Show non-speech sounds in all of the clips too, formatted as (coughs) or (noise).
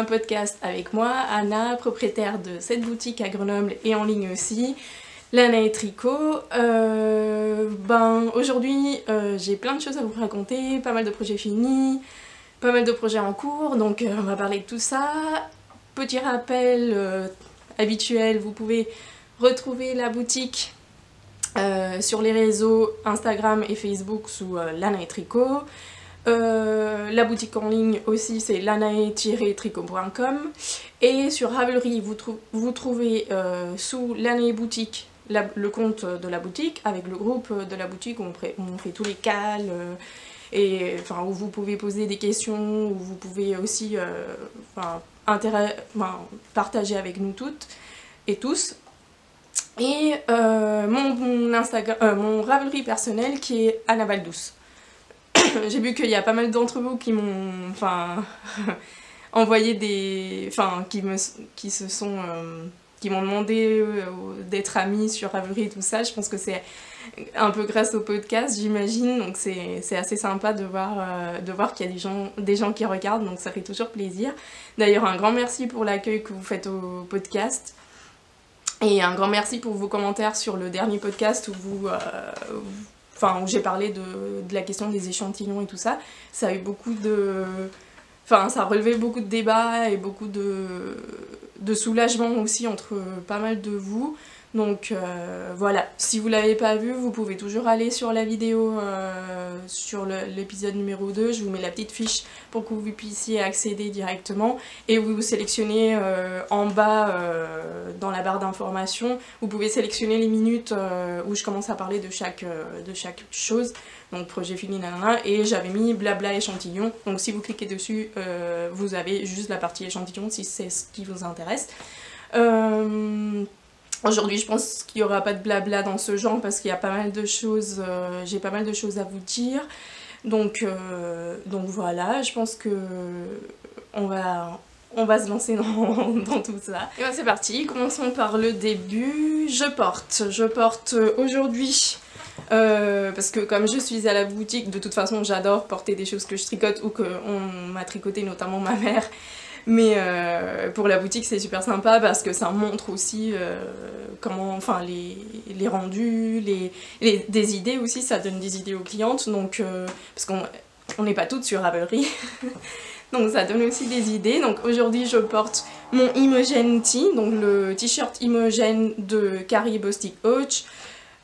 un podcast avec moi, Anna, propriétaire de cette boutique à Grenoble et en ligne aussi, l'année tricot. Euh, ben, aujourd'hui, euh, j'ai plein de choses à vous raconter, pas mal de projets finis, pas mal de projets en cours, donc euh, on va parler de tout ça. Petit rappel habituel, vous pouvez retrouver la boutique sur les réseaux Instagram et Facebook sous l'année tricot. Euh, la boutique en ligne aussi c'est lanae-tricot.com et sur Ravelry vous, trouvez euh, sous l'année boutique le compte de la boutique avec le groupe de la boutique où on, fait, tous les cales euh, et où vous pouvez poser des questions où vous pouvez aussi partager avec nous toutes et tous. Et mon, Instagram, mon Ravelry personnel qui est Anna Valdous (coughs) j'ai vu qu'il y a pas mal d'entre vous qui m'ont enfin (laughs) envoyé des enfin qui me qui se sont euh, qui m'ont demandé euh, d'être amis sur Ravelry et tout ça. Je pense que c'est un peu grâce au podcast j'imagine. Donc c'est assez sympa de voir euh, de voir qu'il y a des gens des gens qui regardent. Donc ça fait toujours plaisir. D'ailleurs un grand merci pour l'accueil que vous faites au podcast. Et un grand merci pour vos commentaires sur le dernier podcast où vous enfin où j'ai parlé de, la question des échantillons et tout ça, ça a eu beaucoup de... Enfin, ça a relevé beaucoup de débats et beaucoup de, de soulagement aussi entre pas mal de vous. Donc euh, voilà, si vous l'avez pas vu, vous pouvez toujours aller sur la vidéo, euh, sur l'épisode numéro 2, je vous mets la petite fiche pour que vous puissiez accéder directement. Et vous, sélectionnez euh, en bas dans la barre d'information, vous pouvez sélectionner les minutes où je commence à parler de chaque, de chaque chose, donc projet fini, nanana, et j'avais mis blabla échantillon, donc si vous cliquez dessus, vous avez juste la partie échantillon si c'est ce qui vous intéresse. Aujourd'hui, je pense qu'il n'y aura pas de blabla dans ce genre parce qu'il y a pas mal de choses, euh, j'ai pas mal de choses à vous dire. Donc, euh, donc voilà, je pense que on va, on va se lancer dans, (laughs) tout ça. Et bien c'est parti, commençons par le début. Je porte, je porte aujourd'hui, euh, parce que comme je suis à la boutique, de toute façon j'adore porter des choses que je tricote ou qu'on m'a tricoté, notamment ma mère. Mais euh, pour la boutique, c'est super sympa parce que ça montre aussi euh, comment, enfin, les, les rendus, les, des idées aussi, ça donne des idées aux clientes. Donc, euh, parce qu'on n'est pas toutes sur Ravelry. (laughs) donc ça donne aussi des idées. Donc aujourd'hui, je porte mon Imogen Tee, donc le t-shirt Imogen de Carrie Bostic Ouch.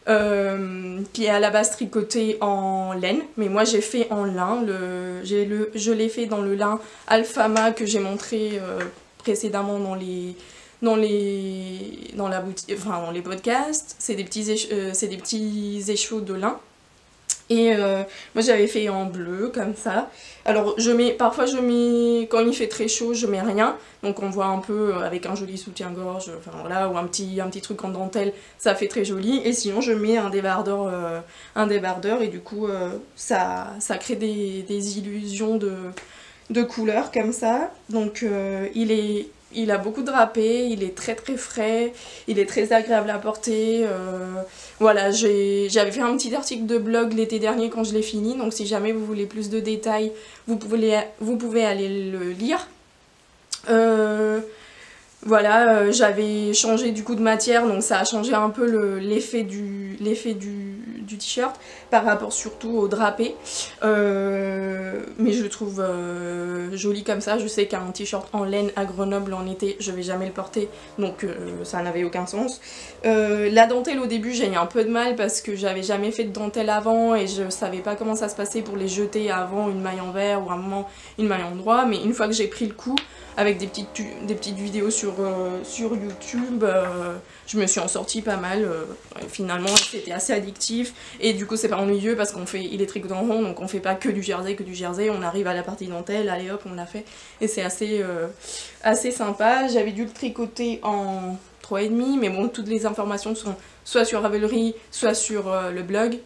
Euh, qui est à la base tricoté en laine, mais moi j'ai fait en lin, le, le, je l'ai fait dans le lin Alfama que j'ai montré euh, précédemment dans les, dans les, dans la boutique, enfin, dans les podcasts, c'est des, petits euh, des petits échos de lin. Et euh, moi j'avais fait en bleu comme ça. Alors je mets, parfois je mets, quand il fait très chaud, je mets rien. Donc on voit un peu euh, avec un joli soutien-gorge, enfin voilà, ou un petit, un petit truc en dentelle, ça fait très joli. Et sinon je mets un débardeur, euh, un débardeur et du coup ça, ça crée des, des illusions de, de couleurs comme ça. Donc il est il a beaucoup drapé, il est très très frais, il est très agréable à porter. Euh, voilà, j'avais fait un petit article de blog l'été dernier quand je l'ai fini, donc si jamais vous voulez plus de détails, vous pouvez, vous pouvez aller le lire. Euh, voilà, euh, j'avais changé du coup de matière, donc ça a changé un peu l'effet du, t-shirt par rapport surtout au drapé. Euh, mais je le trouve euh, joli comme ça. Je sais qu'un t-shirt en laine à Grenoble en été, je vais jamais le porter, donc ça n'avait aucun sens. la dentelle au début, j'ai eu un peu de mal parce que j'avais jamais fait de dentelle avant et je savais pas comment ça se passait pour les jeter avant une maille en vert ou un moment une maille en droit. Mais une fois que j'ai pris le coup, avec des petites, des petites vidéos sur, euh, sur YouTube. Euh, je me suis en sortie pas mal. Euh, finalement, c'était assez addictif. Et du coup, c'est pas ennuyeux parce qu'on fait, il est en rond, donc on fait pas que du jersey, que du jersey. On arrive à la partie dentelle, allez hop, on l'a fait. Et c'est assez, assez sympa. J'avais dû le tricoter en 3,5, mais bon, toutes les informations sont soit sur Ravelry, soit sur le blog.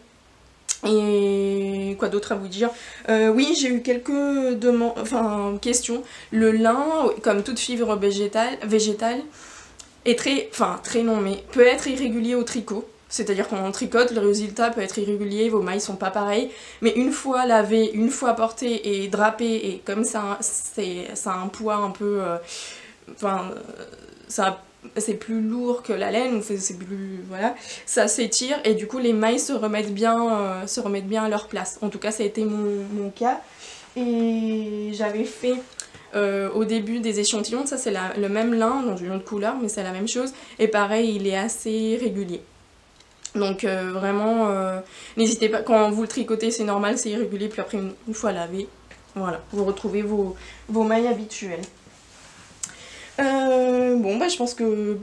Et quoi d'autre à vous dire? Euh, Oui, j'ai eu quelques demandes, enfin, questions. Le lin, comme toute fibre végétale, est très, enfin très long, mais peut être irrégulier au tricot. C'est-à-dire qu'on tricote, le résultat peut être irrégulier, vos mailles sont pas pareilles, mais une fois lavé, une fois porté et drapé, et comme ça, ça a un poids un peu... Euh, enfin, ça c'est plus lourd que la laine, c'est plus... voilà, ça s'étire et du coup les mailles se remettent bien, euh, se remettent bien à leur place. En tout cas ça a été mon, cas. Et j'avais fait euh, au début des échantillons, ça c'est le même lin dans une autre couleur, mais c'est la même chose. Et pareil, il est assez régulier. Donc euh, vraiment, n'hésitez pas, quand vous le tricotez c'est normal, c'est irrégulier, puis après une, fois lavé, voilà, vous retrouvez vos, vos mailles habituelles. Bon bah je pense que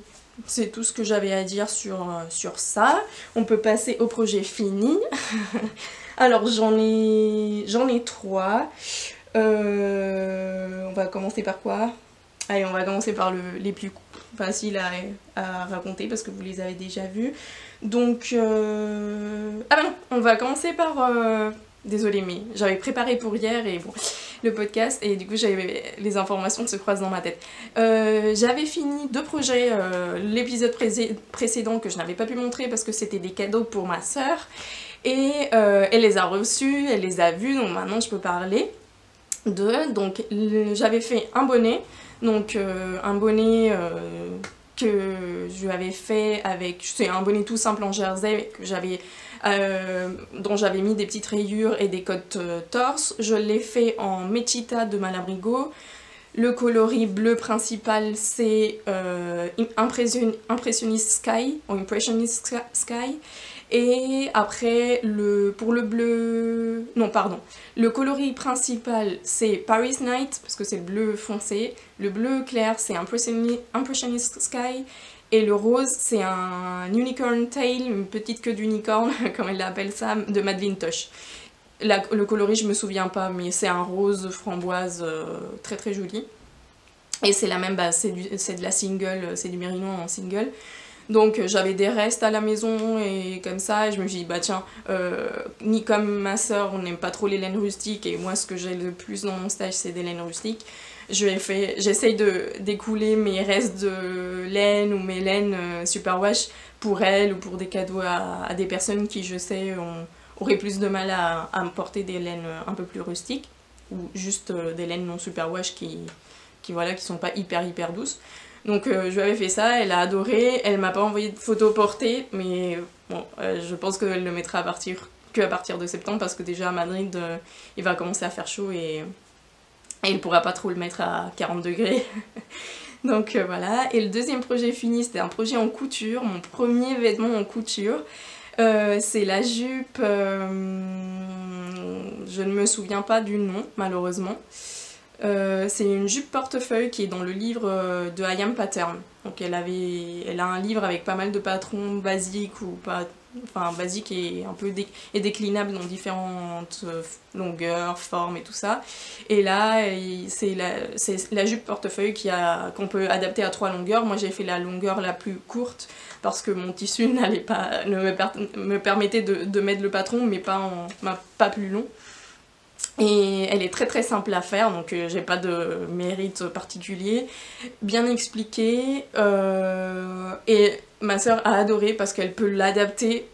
c'est tout ce que j'avais à dire sur, sur ça. On peut passer au projet fini. (laughs) Alors j'en ai, ai trois. Euh, on va commencer par quoi? Allez, on va commencer par les plus faciles à, raconter parce que vous les avez déjà vus. Donc, euh, ah bah non, on va commencer par... Euh... Désolée, mais j'avais préparé pour hier et bon, le podcast et du coup j'avais les informations se croisent dans ma tête. Euh, j'avais fini deux projets, l'épisode précédent que je n'avais pas pu montrer parce que c'était des cadeaux pour ma soeur et elle les a reçus, elle les a vus, donc maintenant je peux parler de. Donc j'avais fait un bonnet, donc euh, un bonnet euh, que je avais fait avec, c'est un bonnet tout simple en jersey que j'avais, euh, dont j'avais mis des petites rayures et des côtes torse. Je l'ai fait en Mechita de Malabrigo. Le coloris bleu principal c'est Impressionist Sky Impressionist Sky et après, le, pour le bleu... Non, pardon. Le coloris principal, c'est Paris Night, parce que c'est le bleu foncé. Le bleu clair, c'est Impressionist Sky. Et le rose, c'est un Unicorn Tail, une petite queue d'unicorne, (laughs) comme elle l'appelle ça, de Madeline Tosh. le coloris, je me souviens pas, mais c'est un rose framboise euh, très très joli. Et c'est la même base, c'est de la single, c'est du mérino en single. Donc euh, j'avais des restes à la maison et comme ça, et je me suis dit, bah tiens, euh, ni comme ma soeur, on n'aime pas trop les laines rustiques, et moi ce que j'ai le plus dans mon stage, c'est des laines rustiques. J'essaye de d'écouler mes restes de laine ou mes laines euh, superwash pour elle ou pour des cadeaux à, des personnes qui, je sais, auraient plus de mal à, à porter des laines un peu plus rustiques ou juste des laines non superwash qui, qui, voilà, qui sont pas hyper hyper douces. Donc euh, je lui avais fait ça, elle a adoré, elle m'a pas envoyé de photos portées, mais bon, euh, je pense qu'elle le mettra à partir que à partir de septembre parce que déjà à Madrid euh, il va commencer à faire chaud et, et il pourra pas trop le mettre à 40 degrés. (laughs) Donc voilà, et le deuxième projet fini, c'était un projet en couture, mon premier vêtement en couture. c'est la jupe, je ne me souviens pas du nom malheureusement. Euh, c'est une jupe portefeuille qui est dans le livre euh, de I Pattern. Donc elle, avait, elle a un livre avec pas mal de patrons basiques ou pas, enfin basiques et un peu et déclinables dans différentes euh, longueurs, formes et tout ça. Et là, c'est la, la, jupe portefeuille qu'on peut adapter à trois longueurs. Moi j'ai fait la longueur la plus courte parce que mon tissu (laughs) n'allait pas, ne me, me permettait de, mettre le patron mais pas, en, pas plus long. Et elle est très très simple à faire, donc euh, j'ai pas de mérite particulier. Bien expliqué. Euh, et ma soeur a adoré parce qu'elle peut l'adapter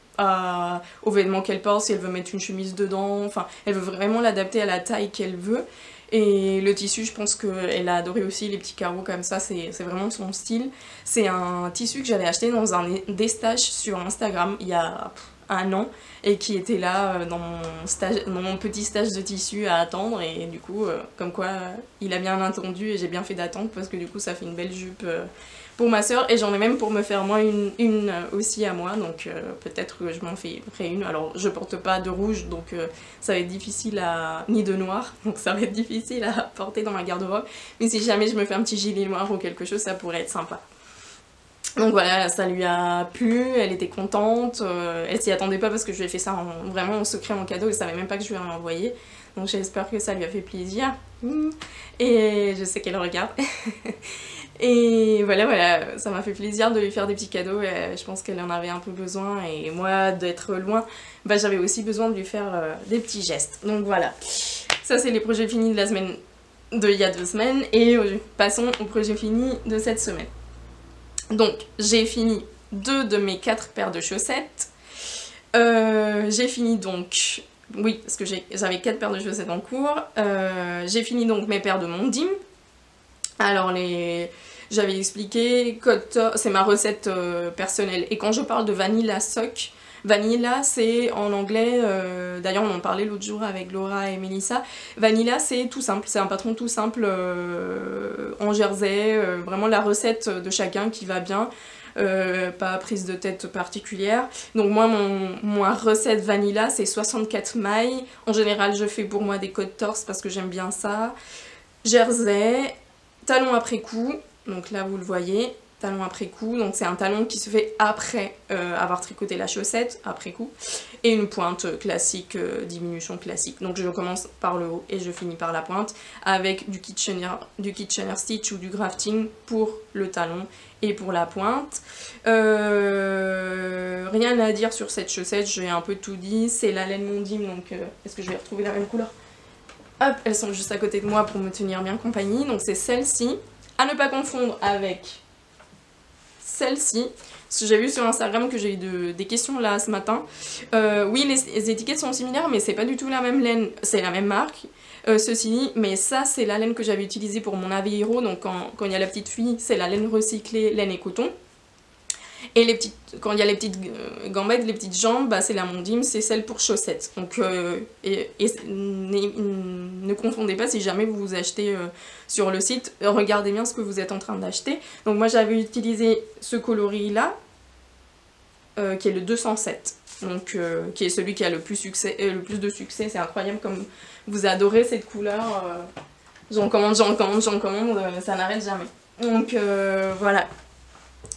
aux vêtements qu'elle porte, si elle veut mettre une chemise dedans. Enfin, elle veut vraiment l'adapter à la taille qu'elle veut. Et le tissu, je pense qu'elle a adoré aussi les petits carreaux comme ça, c'est vraiment son style. C'est un tissu que j'avais acheté dans un destage sur Instagram il y a un an et qui était là euh, dans mon, dans mon petit stage de tissu à attendre et du coup euh, comme quoi il a bien attendu et j'ai bien fait d'attendre parce que du coup ça fait une belle jupe euh, pour ma soeur et j'en ai même pour me faire moi une, une aussi à moi donc peut-être que je m'en fais une alors je porte pas de rouge donc ça va être difficile à ni de noir (laughs) donc ça va être difficile à porter dans ma garde-robe mais si jamais je me fais un petit gilet noir ou quelque chose ça pourrait être sympa donc voilà, ça lui a plu, elle était contente, euh, elle s'y attendait pas parce que je lui ai fait ça vraiment en secret en cadeau, elle savait même pas que je lui avais envoyé. Donc j'espère que ça lui a fait plaisir. Et je sais qu'elle regarde. (laughs) et voilà, voilà, ça m'a fait plaisir de lui faire des petits cadeaux. Et je pense qu'elle en avait un peu besoin. Et moi, d'être loin, bah, j'avais aussi besoin de lui faire euh, des petits gestes. Donc voilà, ça c'est les projets finis de la semaine de il y a deux semaines. Et euh, passons au projet fini de cette semaine. Donc j'ai fini deux de mes quatre paires de chaussettes. Euh, j'ai fini donc, oui, parce que j'avais quatre paires de chaussettes en cours. Euh, j'ai fini donc mes paires de Mondim. Alors les, j'avais expliqué, c'est ma recette euh, personnelle. Et quand je parle de Vanilla Sock, Vanilla, c'est en anglais, euh, d'ailleurs on en parlait l'autre jour avec Laura et Melissa, Vanilla c'est tout simple, c'est un patron tout simple euh, en jersey, vraiment la recette de chacun qui va bien. pas prise de tête particulière. Donc moi, mon, recette vanilla, c'est 64 mailles. En général, je fais pour moi des côtes torse parce que j'aime bien ça. Jersey, talon après coup, donc là vous le voyez, talon après coup, donc c'est un talon qui se fait après euh, avoir tricoté la chaussette, après coup, et une pointe classique, euh, diminution classique. Donc je commence par le haut et je finis par la pointe avec du Kitchener, du Kitchener Stitch ou du grafting pour le talon et pour la pointe. Euh, rien à dire sur cette chaussette, j'ai un peu tout dit, c'est la laine Mondim, donc est-ce que je vais retrouver la même couleur? Hop, elles sont juste à côté de moi pour me tenir bien compagnie, donc c'est celle-ci. À ne pas confondre avec celle-ci. J'ai vu sur Instagram que j'ai eu des questions là ce matin. Euh, oui, les, étiquettes sont similaires, mais c'est pas du tout la même laine. C'est la même marque. Euh, ceci dit, mais ça c'est la laine que j'avais utilisée pour mon Aveiro. Donc quand, quand il y a la petite fille, c'est la laine recyclée, laine et coton. Et les petites, quand il y a les petites euh, gambettes, les petites jambes, bah, c'est la Mondim, c'est celle pour chaussettes. Donc, euh, ne confondez pas si jamais vous vous achetez euh, sur le site, regardez bien ce que vous êtes en train d'acheter. Donc moi j'avais utilisé ce coloris là, qui est le 207. Donc, qui est celui qui a le plus, succès, le plus de succès, c'est incroyable comme vous adorez cette couleur. j'en commande, j'en commande, j'en commande, ça n'arrête jamais. Donc voilà,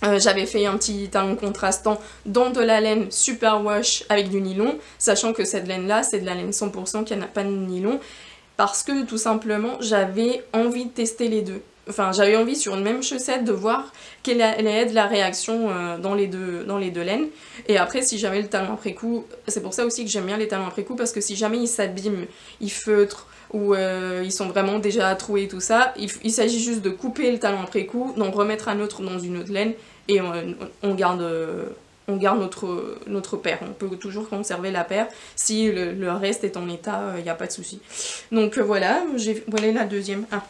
euh, j'avais fait un petit talon contrastant dans de la laine super wash avec du nylon, sachant que cette laine là c'est de la laine 100% qui n'a pas de nylon, parce que tout simplement j'avais envie de tester les deux. Enfin j'avais envie sur une même chaussette de voir quelle être la réaction euh, dans, les deux, dans les deux laines. Et après si j'avais le talon après coup, c'est pour ça aussi que j'aime bien les talons après coup, parce que si jamais ils s'abîment, ils feutrent, ou euh, ils sont vraiment déjà troués et tout ça. Il, s'agit juste de couper le talon après coup, d'en remettre un autre dans une autre laine et on, garde, on garde notre, notre paire. On peut toujours conserver la paire. Si le, reste est en état, il euh, n'y a pas de souci. Donc euh, voilà, voilà la deuxième. Ah,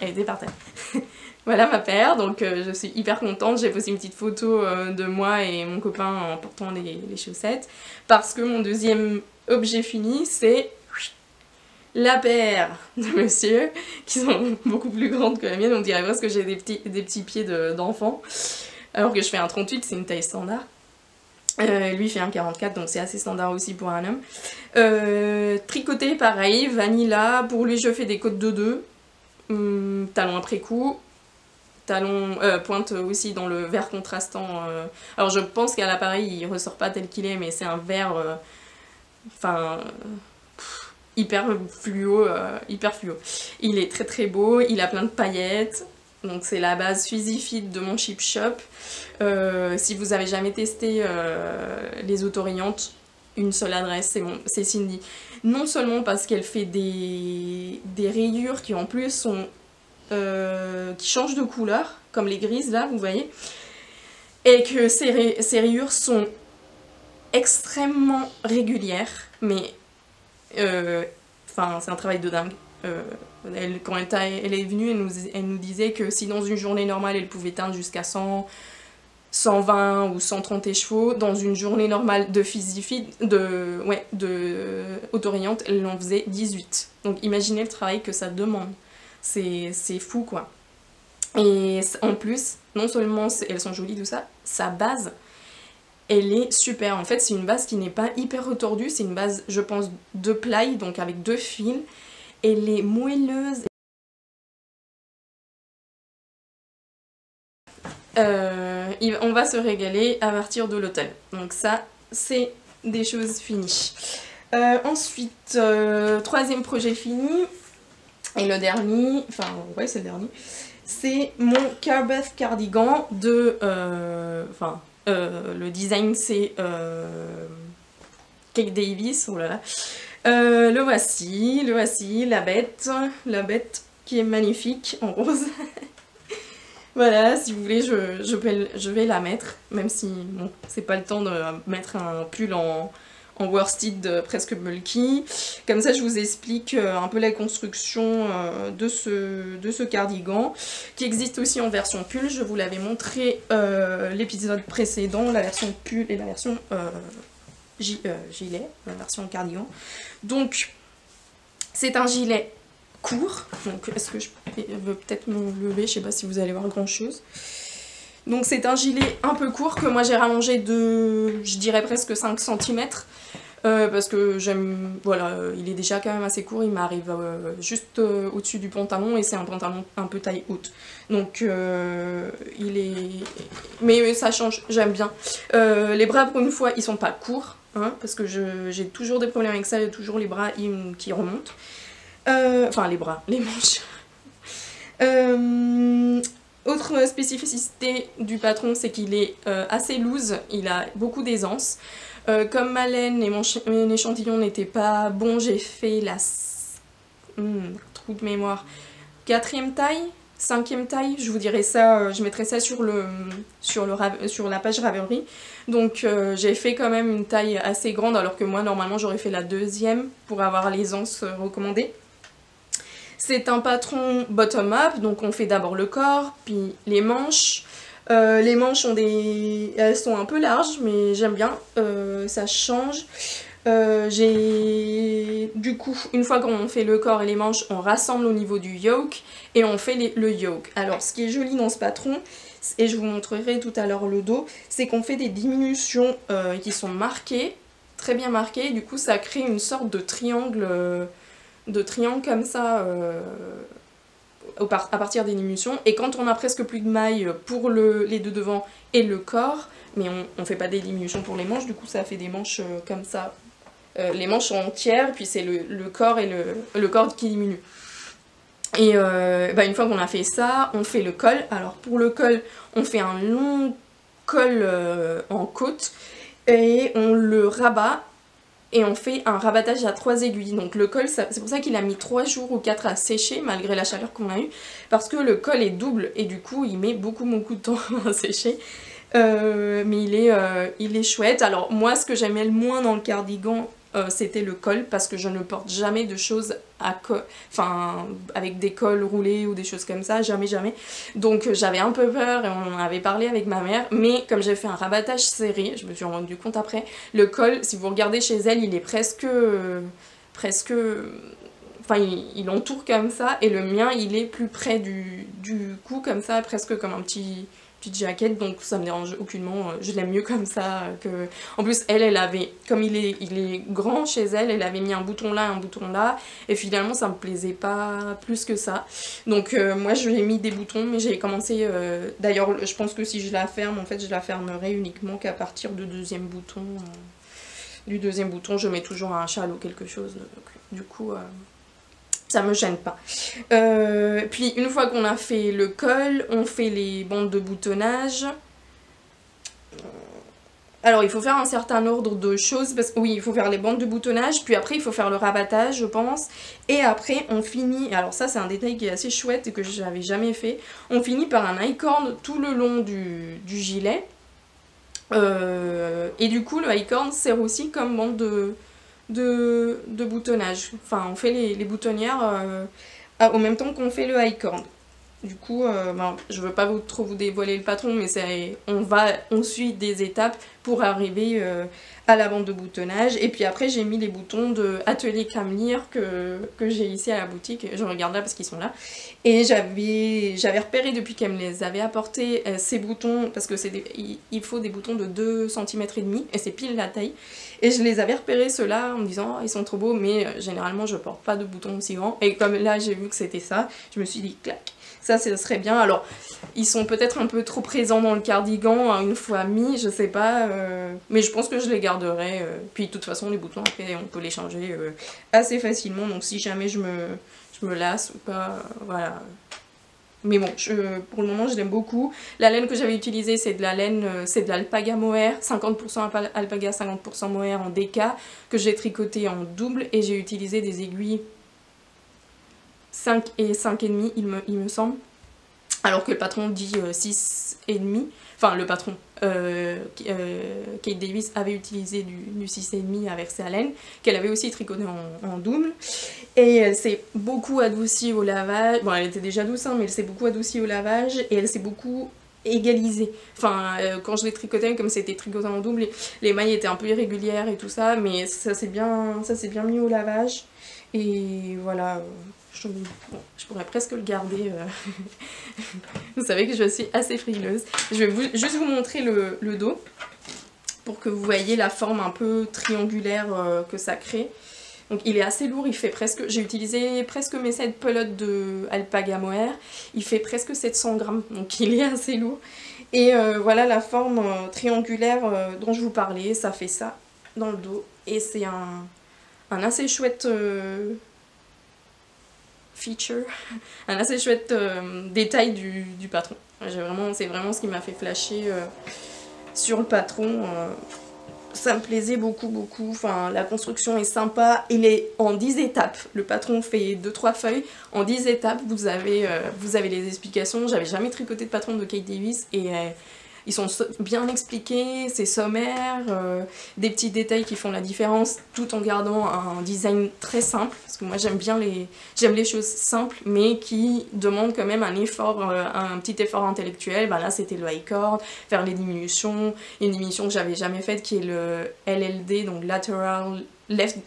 elle était par terre. (laughs) voilà ma paire, donc je suis hyper contente. J'ai posé une petite photo de moi et mon copain en portant les chaussettes. Parce que mon deuxième objet fini, c'est la paire de monsieur, qui sont (laughs) beaucoup plus grandes que la mienne, on dirait presque que j'ai des petits, pieds d'enfant, alors que je fais un 38, c'est une taille standard. Euh, lui fait un 44, donc c'est assez standard aussi pour un homme. Euh, tricoté, pareil, vanilla, pour lui je fais des côtes de 2, hum, talon après coup, talon, euh, pointe aussi dans le vert contrastant. alors je pense qu'à l'appareil il ressort pas tel qu'il est, mais c'est un vert, enfin hyper fluo, euh, hyper fluo. Il est très très beau, il a plein de paillettes. Donc c'est la base Fuzzy Fit de mon Chip Shop. Euh, si vous avez jamais testé euh, les autorayantes, une seule adresse, c'est Cindy. Non seulement parce qu'elle fait des, rayures qui en plus sont qui changent de couleur, comme les grises là, vous voyez, et que ces, rayures sont extrêmement régulières, mais enfin, c'est un travail de dingue. Euh, elle, quand elle, est venue, elle nous, disait que si dans une journée normale, elle pouvait teindre jusqu'à 100, 120 ou 130 chevaux, dans une journée normale de physique, de, ouais, de autorayante, elle en faisait 18. Donc imaginez le travail que ça demande. C'est fou quoi. Et en plus, non seulement elles sont jolies, tout ça, sa base, elle est super. En fait, c'est une base qui n'est pas hyper retordue, c'est une base, je pense, de ply, donc avec deux fils. Elle est moelleuse. Euh, on va se régaler à partir de l'hôtel. Donc ça, c'est des choses finies. Euh, ensuite, euh, troisième projet fini. Et le dernier, enfin ouais c'est le dernier, c'est mon Carbeth Cardigan de... Enfin, euh, le design c'est euh, Cake Davis, oh là là. Euh, le voici, le voici, la bête, la bête qui est magnifique en rose. (laughs) Voilà, si vous voulez, je, je, vais, je vais la mettre, même si bon, c'est pas le temps de mettre un pull en, en worsted presque bulky. Comme ça, je vous explique euh, un peu la construction euh, de ce, de ce cardigan, qui existe aussi en version pull. Je vous l'avais montré euh, l'épisode précédent, la version pull et la version gilet, la version cardigan. Donc, c'est un gilet court. Donc, est-ce que je veux peut-être me lever? Je sais pas si vous allez voir grand-chose. Donc c'est un gilet un peu court que moi j'ai rallongé de, je dirais presque 5 cm. Euh, parce que j'aime, voilà, euh, il est déjà quand même assez court, il m'arrive euh, juste au-dessus du pantalon et c'est un pantalon un peu taille haute. Donc il est... Mais ça change, j'aime bien. les bras pour une fois ils sont pas courts, hein, parce que j'ai toujours des problèmes avec ça, a toujours les bras qui remontent. enfin les bras, les manches. Autre spécificité du patron, c'est qu'il est, assez loose, il a beaucoup d'aisance. Euh, comme ma laine et mon, échantillon n'étaient pas bons, j'ai fait la... Hmm, trou de mémoire. Quatrième taille cinquième taille, je vous dirai ça, euh, je mettrai ça sur, sur, la page Ravelry. Donc euh, j'ai fait quand même une taille assez grande alors que moi normalement j'aurais fait la deuxième pour avoir l'aisance recommandée. C'est un patron bottom-up, donc on fait d'abord le corps, puis les manches, euh, les manches ont des... elles sont un peu larges, mais j'aime bien, euh, ça change. Euh, j'ai du coup, une fois qu'on fait le corps et les manches, on rassemble au niveau du yoke et on fait le yoke. Alors ce qui est joli dans ce patron, et je vous montrerai tout à l'heure le dos, c'est qu'on fait des diminutions qui sont marquées, très bien marquées, du coup ça crée une sorte de triangle, de triangle comme ça à partir des diminutions. Et quand on a presque plus de mailles pour le, les deux devant et le corps, mais on ne fait pas des diminutions pour les manches, du coup ça fait des manches euh, comme ça. Euh, les manches sont entières, puis c'est le, corps et le, corps qui diminue. Et euh, bah, une fois qu'on a fait ça, on fait le col. Alors pour le col, on fait un long col en côte et on le rabat et on fait un rabattage à trois aiguilles. Donc le col, c'est pour ça qu'il a mis trois jours ou quatre à sécher malgré la chaleur qu'on a eue. Parce que le col est double et du coup il met beaucoup beaucoup de temps (laughs) à sécher. Euh, mais il est, euh, il est chouette. Alors moi ce que j'aimais le moins dans le cardigan, euh, c'était le col parce que je ne porte jamais de choses à enfin, avec des cols roulés ou des choses comme ça, jamais jamais. Donc euh, j'avais un peu peur et on en avait parlé avec ma mère, mais comme j'ai fait un rabattage serré, je me suis rendu compte après, le col, si vous regardez chez elle, il est presque... presque enfin il, il, entoure comme ça et le mien il est plus près du, du cou comme ça presque comme un petit jacket donc ça me dérange aucunement je l'aime mieux comme ça que en plus elle elle avait comme il est il est grand chez elle elle avait mis un bouton là un bouton là et finalement ça me plaisait pas plus que ça. Donc euh, moi je lui ai mis des boutons mais j'ai commencé euh, d'ailleurs je pense que si je la ferme en fait je la fermerai uniquement qu'à partir du deuxième bouton euh, du deuxième bouton je mets toujours un châle ou quelque chose du coup ça me gêne pas. Euh, puis une fois qu'on a fait le col, on fait les bandes de boutonnage. Alors il faut faire un certain ordre de choses, parce que oui il faut faire les bandes de boutonnage, puis après il faut faire le rabattage je pense, et après on finit, alors ça c'est un détail qui est assez chouette et que je n'avais jamais fait, on finit par un icorn tout le long du, gilet, euh, et du coup le icorn sert aussi comme bande de, de, boutonnage. Enfin, on fait les, boutonnières euh, au même temps qu'on fait le high cord. Du coup, euh, ben, je veux pas trop vous dévoiler le patron, mais on va, on suit des étapes pour arriver euh, à la bande de boutonnage. Et puis après, j'ai mis les boutons de Atelier Camlire que, que j'ai ici à la boutique. Je regarde là parce qu'ils sont là. Et j'avais repéré depuis qu'elle me les avait apportés euh, ces boutons, parce que c'est il faut des boutons de 2 cm et demi, et c'est pile la taille. Et je les avais repérés ceux-là en me disant oh, ils sont trop beaux, mais généralement je porte pas de boutons aussi grands. Et comme là j'ai vu que c'était ça, je me suis dit clac ça, ce serait bien. Alors, ils sont peut-être un peu trop présents dans le cardigan, hein, une fois mis, je sais pas. Euh, mais je pense que je les garderai. Euh. Puis, de toute façon, les boutons, après, on peut les changer euh, assez facilement. Donc, si jamais je me, je me lasse ou pas, voilà. Mais bon, pour le moment, je l'aime beaucoup. La laine que j'avais utilisée, c'est de la laine, c'est de l'alpaga mohair, 50% alpaga, 50% mohair en DK, que j'ai tricoté en double. Et j'ai utilisé des aiguilles 5 et 5,5 il me, il me semble. alors que le patron dit 6,5. Enfin, le patron, Kate Davis avait utilisé du, du 6,5 avec sa laine, qu'elle avait aussi tricoté en, double. Et elle s'est beaucoup adoucie au lavage. Bon, elle était déjà douce, hein, mais elle s'est beaucoup adoucie au lavage et elle s'est beaucoup égalisée. Enfin, quand je l'ai tricoté, comme c'était tricoté en double, les, mailles étaient un peu irrégulières et tout ça, mais ça s'est bien, bien mis au lavage. Et voilà, je, pourrais presque le garder. Euh. (laughs) vous savez que je suis assez frileuse. Je vais juste vous montrer le, dos pour que vous voyez la forme un peu triangulaire euh, que ça crée. Donc il est assez lourd, il fait presque, j'ai utilisé presque mes 7 pelotes de alpaga mohair, il fait presque 700 grammes, donc (laughs) il est assez lourd. Et euh, voilà la forme triangulaire dont je vous parlais, ça fait ça dans le dos. Et c'est un, un assez chouette feature, (laughs) un assez chouette euh, détail du, patron. C'est vraiment ce qui m'a fait flasher euh, sur le patron. Euh. ça me plaisait beaucoup, beaucoup. Enfin, la construction est sympa. Il est en 10 étapes. Le patron fait 2-3 feuilles. En 10 étapes, vous avez, vous avez les explications. J'avais jamais tricoté de patron de Kate Davis et ils sont bien expliqués, c'est sommaire, euh, des petits détails qui font la différence tout en gardant un design très simple. Parce que moi j'aime bien les, j'aime les choses simples mais qui demandent quand même un effort, euh, un petit effort intellectuel. Ben là c'était le high faire les diminutions, une diminution que j'avais jamais faite qui est le LLD, donc lateral left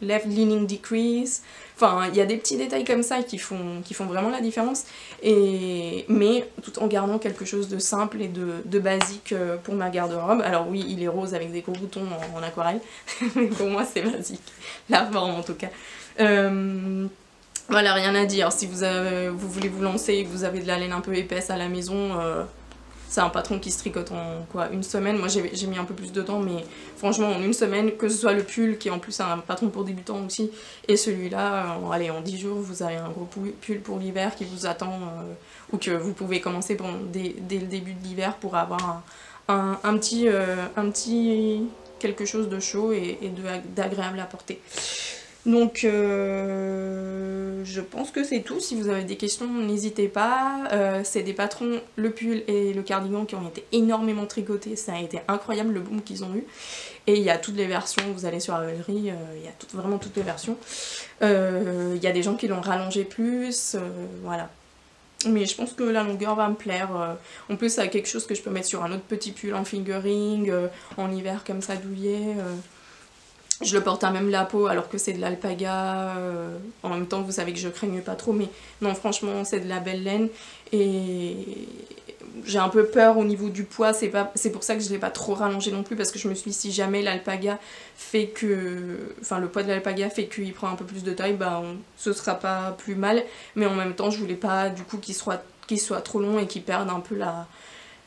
left leaning decrease. Enfin, il y a des petits détails comme ça qui font, vraiment la différence. Et, mais tout en gardant quelque chose de simple et de, basique euh, pour ma garde-robe. Alors oui, il est rose avec des gros boutons en, aquarelle. (laughs) mais pour moi, c'est basique. La forme en tout cas. Euh, voilà, rien à dire. Si vous, vous voulez vous lancer et que vous avez de la laine un peu épaisse à la maison... Euh, c'est un patron qui se tricote en quoi une semaine. Moi j'ai mis un peu plus de temps, mais franchement en une semaine, que ce soit le pull qui est en plus un patron pour débutants aussi, et celui-là, euh, allez en 10 jours vous avez un gros pull pour l'hiver qui vous attend, euh, ou que vous pouvez commencer dès, le début de l'hiver pour avoir un, petit, euh, petit quelque chose de chaud et d'agréable à porter. Donc euh, je pense que c'est tout. Si vous avez des questions, n'hésitez pas. Euh, c'est des patrons, le pull et le cardigan qui ont été énormément tricotés. Ça a été incroyable le boom qu'ils ont eu. Et il y a toutes les versions, vous allez sur Ravelry, euh, il y a vraiment toutes les versions. Il y a des gens qui l'ont rallongé plus, voilà. Mais je pense que la longueur va me plaire. En plus, c'est quelque chose que je peux mettre sur un autre petit pull en fingering, en hiver comme ça douillet. Je le porte à même la peau alors que c'est de l'alpaga. Euh, en même temps, vous savez que je craigne pas trop, mais non, franchement, c'est de la belle laine. Et j'ai un peu peur au niveau du poids, c'est pour ça que je ne l'ai pas trop rallongé non plus, parce que je me suis dit, si jamais l'alpaga fait que... Enfin, le poids de l'alpaga fait qu'il prend un peu plus de taille, bah, ce sera pas plus mal. Mais en même temps, je voulais pas, du coup, qu'il soit, soit trop long et qu'il perde un peu la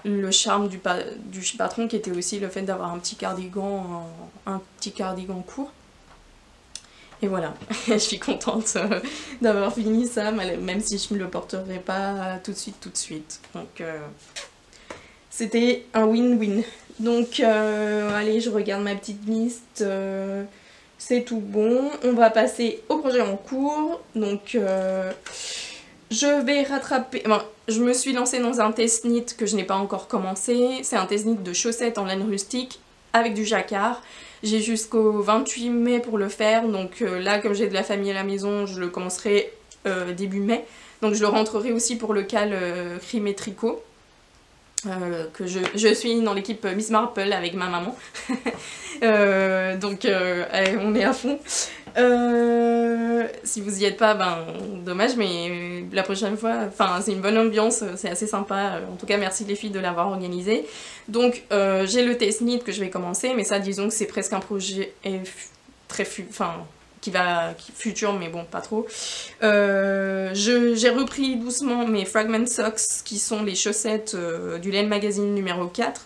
le charme du, du, patron qui était aussi le fait d'avoir un petit cardigan un petit cardigan court. Et voilà. (laughs) Je suis contente euh, d'avoir fini ça même si je ne le porterai pas tout de suite tout de suite. Donc euh, c'était un win-win. Donc euh, allez je regarde ma petite liste c'est tout bon. On va passer au projet en cours. Donc je vais rattraper... je me suis lancée dans un test knit que je n'ai pas encore commencé. C'est un test knit de chaussettes en laine rustique avec du jacquard. J'ai jusqu'au 28 mai pour le faire. Donc euh, là, comme j'ai de la famille à la maison, je le commencerai euh, début mai. Donc je le rentrerai aussi pour le cal euh, tricot. que je, je, suis dans l'équipe Miss Marple avec ma maman. (laughs) donc on est à fond. Euh, si vous y êtes pas, ben dommage, mais la prochaine fois, enfin c'est une bonne ambiance, c'est assez sympa. En tout cas, merci les filles de l'avoir organisé. Donc euh, j'ai le test knit que je vais commencer, mais ça disons que c'est presque un projet très qui va futur, mais bon pas trop. Euh, j'ai repris doucement mes Fragment Socks qui sont les chaussettes du Laine Magazine numéro 4.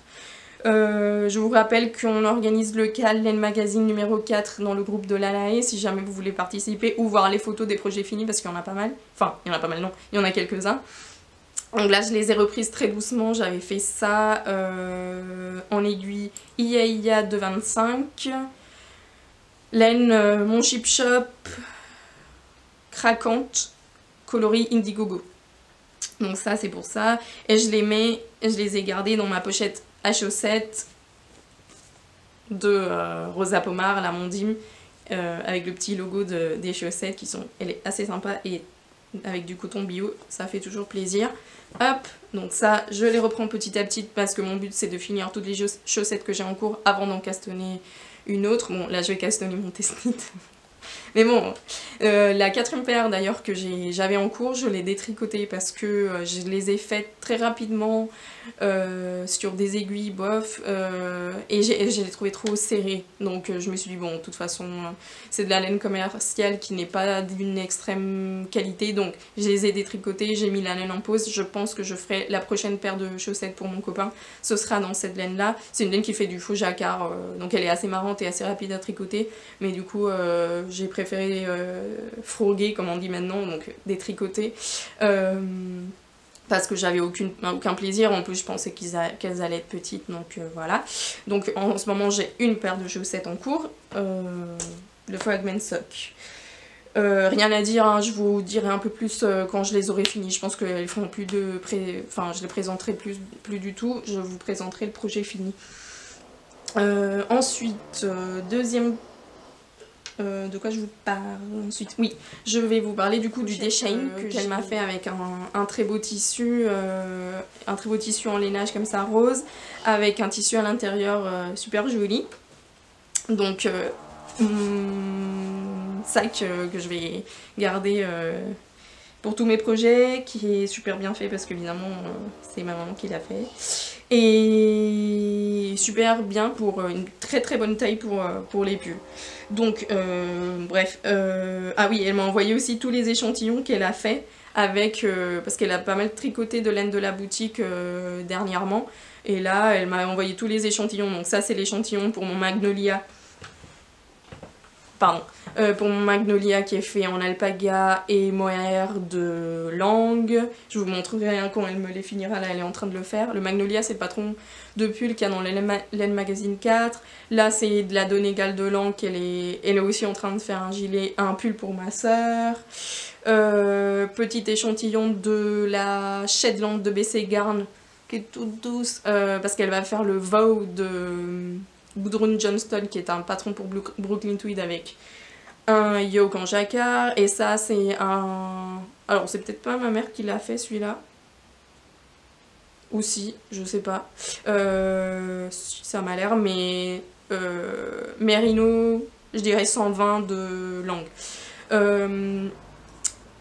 Euh, je vous rappelle qu'on organise le CAL Laine Magazine numéro 4 dans le groupe de l'ALAE si jamais vous voulez participer ou voir les photos des projets finis parce qu'il y en a pas mal. Enfin, il y en a pas mal, non, il y en a quelques-uns. Donc là, je les ai reprises très doucement. J'avais fait ça euh, en aiguille IA de 25. Laine euh, Mon Chip Shop, craquante, coloris Indiegogo. Donc ça c'est pour ça. Et je les mets, je les ai gardés dans ma pochette à chaussettes de euh, Rosa Pomar, la Mondim, euh, avec le petit logo des chaussettes qui sont, elle est assez sympa et avec du coton bio, ça fait toujours plaisir. Hop, donc ça, je les reprends petit à petit parce que mon but c'est de finir toutes les chaussettes que j'ai en cours avant d'en castonner une autre. Bon, là je vais castonner mon testnit (laughs) Mais bon, euh, la quatrième paire d'ailleurs que j'avais en cours, je l'ai détricotée parce que euh, je les ai faites très rapidement euh, sur des aiguilles bof et je les trouvées trop serrées. Donc je me suis dit bon, de toute façon, c'est de la laine commerciale qui n'est pas d'une extrême qualité. Donc je les ai détricotées, j'ai mis la laine en pause. Je pense que je ferai la prochaine paire de chaussettes pour mon copain. Ce sera dans cette laine là. C'est une laine qui fait du faux jacquard, donc elle est assez marrante et assez rapide à tricoter. Mais du coup, j'ai préféré préféré euh, froguer, comme on dit maintenant, donc détricoter. Euh, parce que j'avais aucun plaisir, en plus je pensais qu'elles allaient être petites, donc euh, voilà. Donc en, ce moment j'ai une paire de chaussettes en cours, le Fragment Sock. rien à dire, hein, je vous dirai un peu plus quand je les aurai finis. Je pense qu'elles feront plus de pré... Enfin, je les présenterai plus, plus du tout. Je vous présenterai le projet fini. ensuite, deuxième euh, de quoi je vous parle ensuite Oui, je vais vous parler du coup du déchaîne qu'elle m'a fait avec un, très beau tissu, euh, un très beau tissu en lainage comme ça rose, avec un tissu à l'intérieur euh, super joli. Donc, hmm, sac que je vais garder pour tous mes projets, qui est super bien fait parce qu'évidemment c'est ma maman qui l'a fait. Et super bien pour une très très bonne taille pour, pour les pulls. Donc, euh, bref. Euh, ah oui, elle m'a envoyé aussi tous les échantillons qu'elle a fait avec... Euh, parce qu'elle a pas mal tricoté de laine de la boutique dernièrement. Et là, elle m'a envoyé tous les échantillons. Donc ça, c'est l'échantillon pour mon Magnolia. Pardon. Pour mon Magnolia qui est fait en alpaga et mohair de langue. Je vous montrerai un quand elle me les finira. Là, elle est en train de le faire. Le Magnolia, c'est le patron de pull qu'il y a dans Laine Magazine 4. Là, c'est de la Donegal de Langue est, elle est aussi en train de faire un gilet, un pull pour ma sœur. Euh, petit échantillon de la Shetland de BC Garn qui est toute douce euh, parce qu'elle va faire le Vow de Gudrun Johnston qui est un patron pour Brooklyn Tweed avec un yoke en jacquard et ça c'est un... Alors c'est peut-être pas ma mère qui l'a fait celui-là ou si, je sais pas. Euh, ça m'a l'air, mais euh, Merino, je dirais 120 de langue. Euh,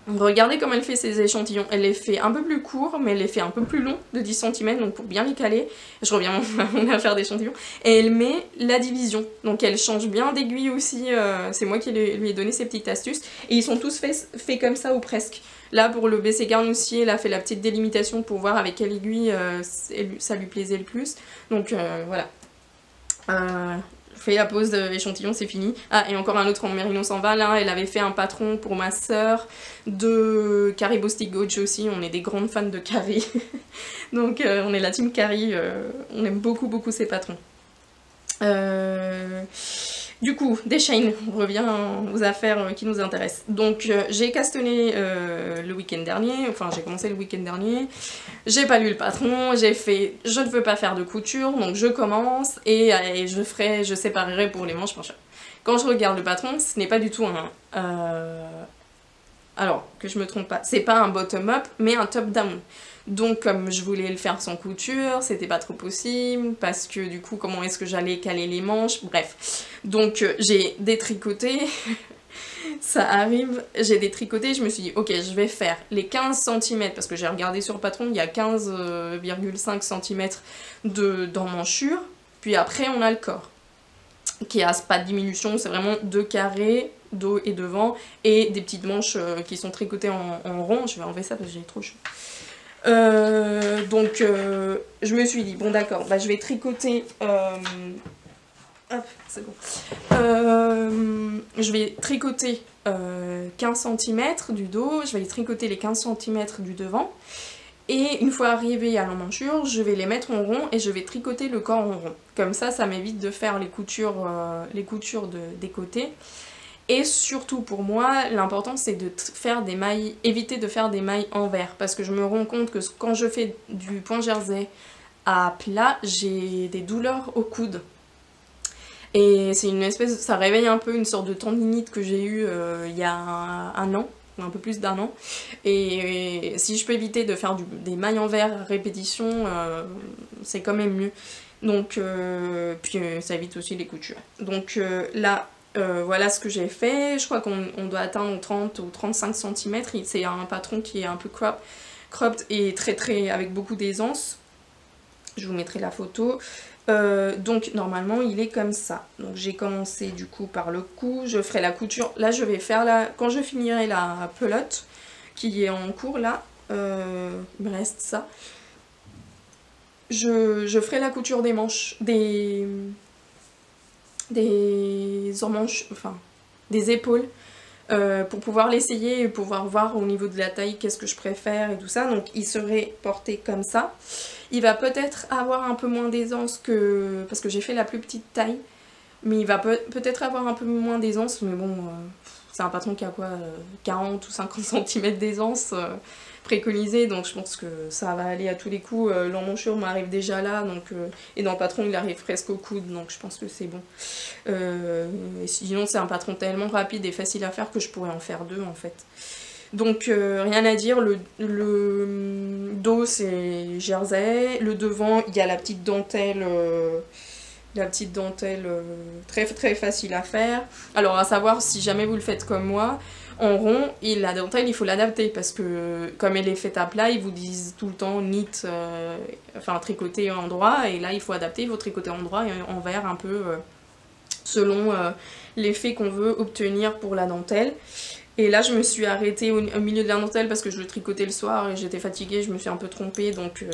regardez comment elle fait ses échantillons. Elle les fait un peu plus courts, mais elle les fait un peu plus longs, de 10 cm, donc pour bien les caler. Je reviens (laughs) à mon affaire d'échantillons. Et elle met la division. Donc elle change bien d'aiguille aussi. C'est moi qui lui ai donné ces petites astuces. Et ils sont tous faits fait comme ça ou presque. Là, pour le BC Garn aussi, elle a fait la petite délimitation pour voir avec quelle aiguille euh, ça lui plaisait le plus. Donc euh, voilà. Euh, fait la pause d'échantillon, c'est fini. Ah, et encore un autre en Mérino s'en va, là, elle avait fait un patron pour ma sœur de Carrie Bostic aussi, on est des grandes fans de Carrie. (laughs) Donc on est la team Carrie, on aime beaucoup beaucoup ses patrons. Euh... Du coup, des chaînes, on revient aux affaires qui nous intéressent. Donc euh, j'ai castonné euh, le week-end dernier, enfin j'ai commencé le week-end dernier, j'ai pas lu le patron, j'ai fait je ne veux pas faire de couture, donc je commence et, je ferai, je séparerai pour les manches prochaines. Quand je regarde le patron, ce n'est pas du tout un... Euh, alors, que je me trompe pas, c'est pas un bottom-up, mais un top-down. Donc comme je voulais le faire sans couture, c'était pas trop possible, parce que du coup comment est-ce que j'allais caler les manches, bref. Donc euh, j'ai détricoté, (laughs) ça arrive, j'ai détricoté, je me suis dit ok je vais faire les 15 cm, parce que j'ai regardé sur Patron, il y a 15,5 cm de d'emmanchure, puis après on a le corps, qui a pas de diminution, c'est vraiment deux carrés dos et devant, et des petites manches euh, qui sont tricotées en, en rond, je vais enlever ça parce que j'ai trop chaud. Euh, donc euh, je me suis dit, bon d'accord, bah, je vais tricoter... Euh, hop, c'est bon. je vais tricoter 15 cm du dos, je vais tricoter les 15 cm du devant. Et une fois arrivé à l'emmanchure, je vais les mettre en rond et je vais tricoter le corps en rond. Comme ça, ça m'évite de faire les coutures, les coutures de, des côtés. Et surtout pour moi, l'important c'est de faire des mailles, éviter de faire des mailles en verre. Parce que je me rends compte que quand je fais du point jersey à plat, j'ai des douleurs au coude. Et c'est une espèce, ça réveille un peu une sorte de tendinite que j'ai eu euh, il y a un, an, un peu plus d'un an. Et, si je peux éviter de faire des mailles en verre répétition, euh, c'est quand même mieux. Donc, euh, puis ça évite aussi les coutures. Donc là, euh, voilà ce que j'ai fait. Je crois qu'on doit atteindre 30 ou 35 cm. C'est un patron qui est un peu crop, cropped et très très avec beaucoup d'aisance. Je vous mettrai la photo. Euh, donc normalement il est comme ça. Donc j'ai commencé du coup par le cou. Je ferai la couture. Là je vais faire la... Quand je finirai la pelote qui est en cours là, euh, il me reste ça. Je, je ferai la couture des manches, des, des épaules euh, pour pouvoir l'essayer et pouvoir voir au niveau de la taille qu'est-ce que je préfère et tout ça. Donc il serait porté comme ça. Il va peut-être avoir un peu moins d'aisance que... parce que j'ai fait la plus petite taille. Mais il va peut-être avoir un peu moins d'aisance, mais bon, euh, c'est un patron qui a quoi 40 euh, ou 50 cm d'aisance préconisé, donc je pense que ça va aller à tous les coups. Euh, L'emmanchure m'arrive déjà là, donc, euh, et dans le patron il arrive presque au coude, donc je pense que c'est bon. Euh, sinon c'est un patron tellement rapide et facile à faire que je pourrais en faire deux en fait. Donc rien à dire, le, le dos c'est jersey, le devant il y a la petite dentelle la petite dentelle très très facile à faire. Alors à savoir si jamais vous le faites comme moi, en rond et la dentelle il faut l'adapter parce que comme elle est faite à plat ils vous disent tout le temps knit, euh, enfin tricoter en droit et là il faut adapter, il faut tricoter en droit et en vert un peu euh, selon euh, l'effet qu'on veut obtenir pour la dentelle. Et là je me suis arrêtée au, milieu de la dentelle parce que je tricotais le soir et j'étais fatiguée, je me suis un peu trompée donc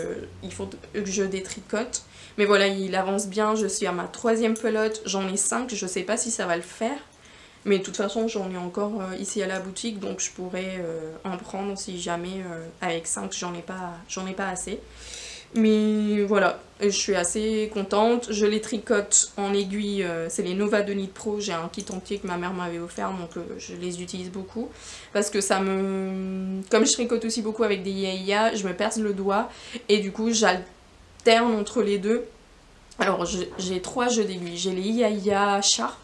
il faut que je détricote. Mais voilà il avance bien, je suis à ma troisième pelote, j'en ai cinq, je sais pas si ça va le faire. Mais de toute façon, j'en ai encore euh, ici à la boutique, donc je pourrais euh, en prendre si jamais euh, avec 5, j'en ai, pas, ai pas assez. Mais voilà, je suis assez contente. Je les tricote en aiguille, c'est les Nova de Knit Pro. J'ai un kit entier que ma mère m'avait offert, donc je les utilise beaucoup. Parce que ça me... Comme je tricote aussi beaucoup avec des Iaia, je me perce le doigt et du coup j'alterne entre les deux. Alors j'ai trois jeux d'aiguilles. J'ai les Iaia Sharp,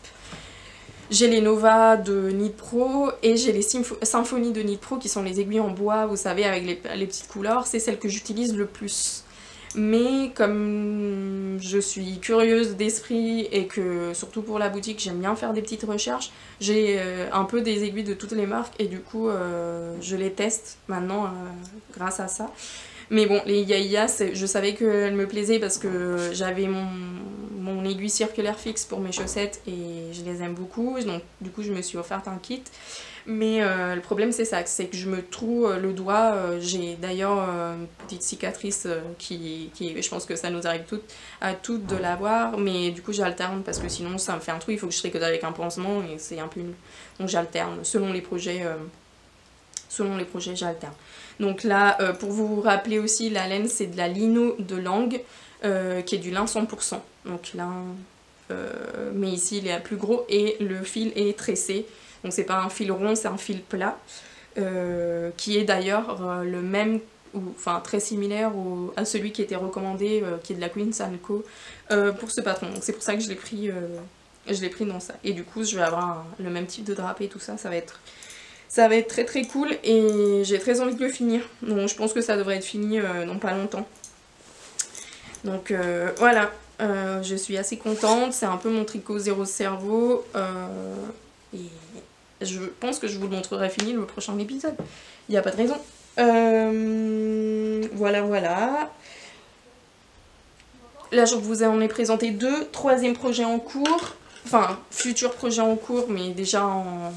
j'ai les Nova de Knit Pro et j'ai les Symphony de Knit Pro qui sont les aiguilles en bois, vous savez, avec les, petites couleurs. C'est celles que j'utilise le plus. Mais comme je suis curieuse d'esprit et que surtout pour la boutique j'aime bien faire des petites recherches, j'ai euh, un peu des aiguilles de toutes les marques et du coup euh, je les teste maintenant euh, grâce à ça. Mais bon, les Yaya, je savais qu'elles me plaisaient parce que j'avais mon, mon, aiguille circulaire fixe pour mes chaussettes et je les aime beaucoup. Donc du coup, je me suis offert un kit. Mais euh, le problème, c'est ça, c'est que je me trouve euh, le doigt. Euh, j'ai d'ailleurs une petite cicatrice qui, je pense que ça nous arrive à toutes de l'avoir. Mais du coup, j'alterne parce que sinon, ça me fait un trou. Il faut que je tricote avec un pansement et c'est un peu. Donc j'alterne selon les projets. selon les projets, j'alterne. Donc là, euh, pour vous rappeler aussi, la laine, c'est de la lino de langue, euh, qui est du lin 100%. Donc lin, euh, mais ici, il est plus gros et le fil est tressé. Donc c'est pas un fil rond, c'est un fil plat, qui est d'ailleurs le même, ou, enfin très similaire à celui qui était recommandé, qui est de la Queen Co, pour ce patron. Donc c'est pour ça que je l'ai pris, pris dans ça. Et du coup, je vais avoir le même type de drapé et tout ça, ça va être ça va être très très cool et j'ai très envie de le finir. Donc je pense que ça devrait être fini euh, dans pas longtemps. Donc euh, voilà, euh, je suis assez contente. C'est un peu mon tricot zéro cerveau. et je pense que je vous le montrerai fini le prochain épisode. Il n'y a pas de raison. voilà, voilà. Là, je vous en ai présenté deux. Troisième projet en cours enfin futur projet en cours mais déjà en,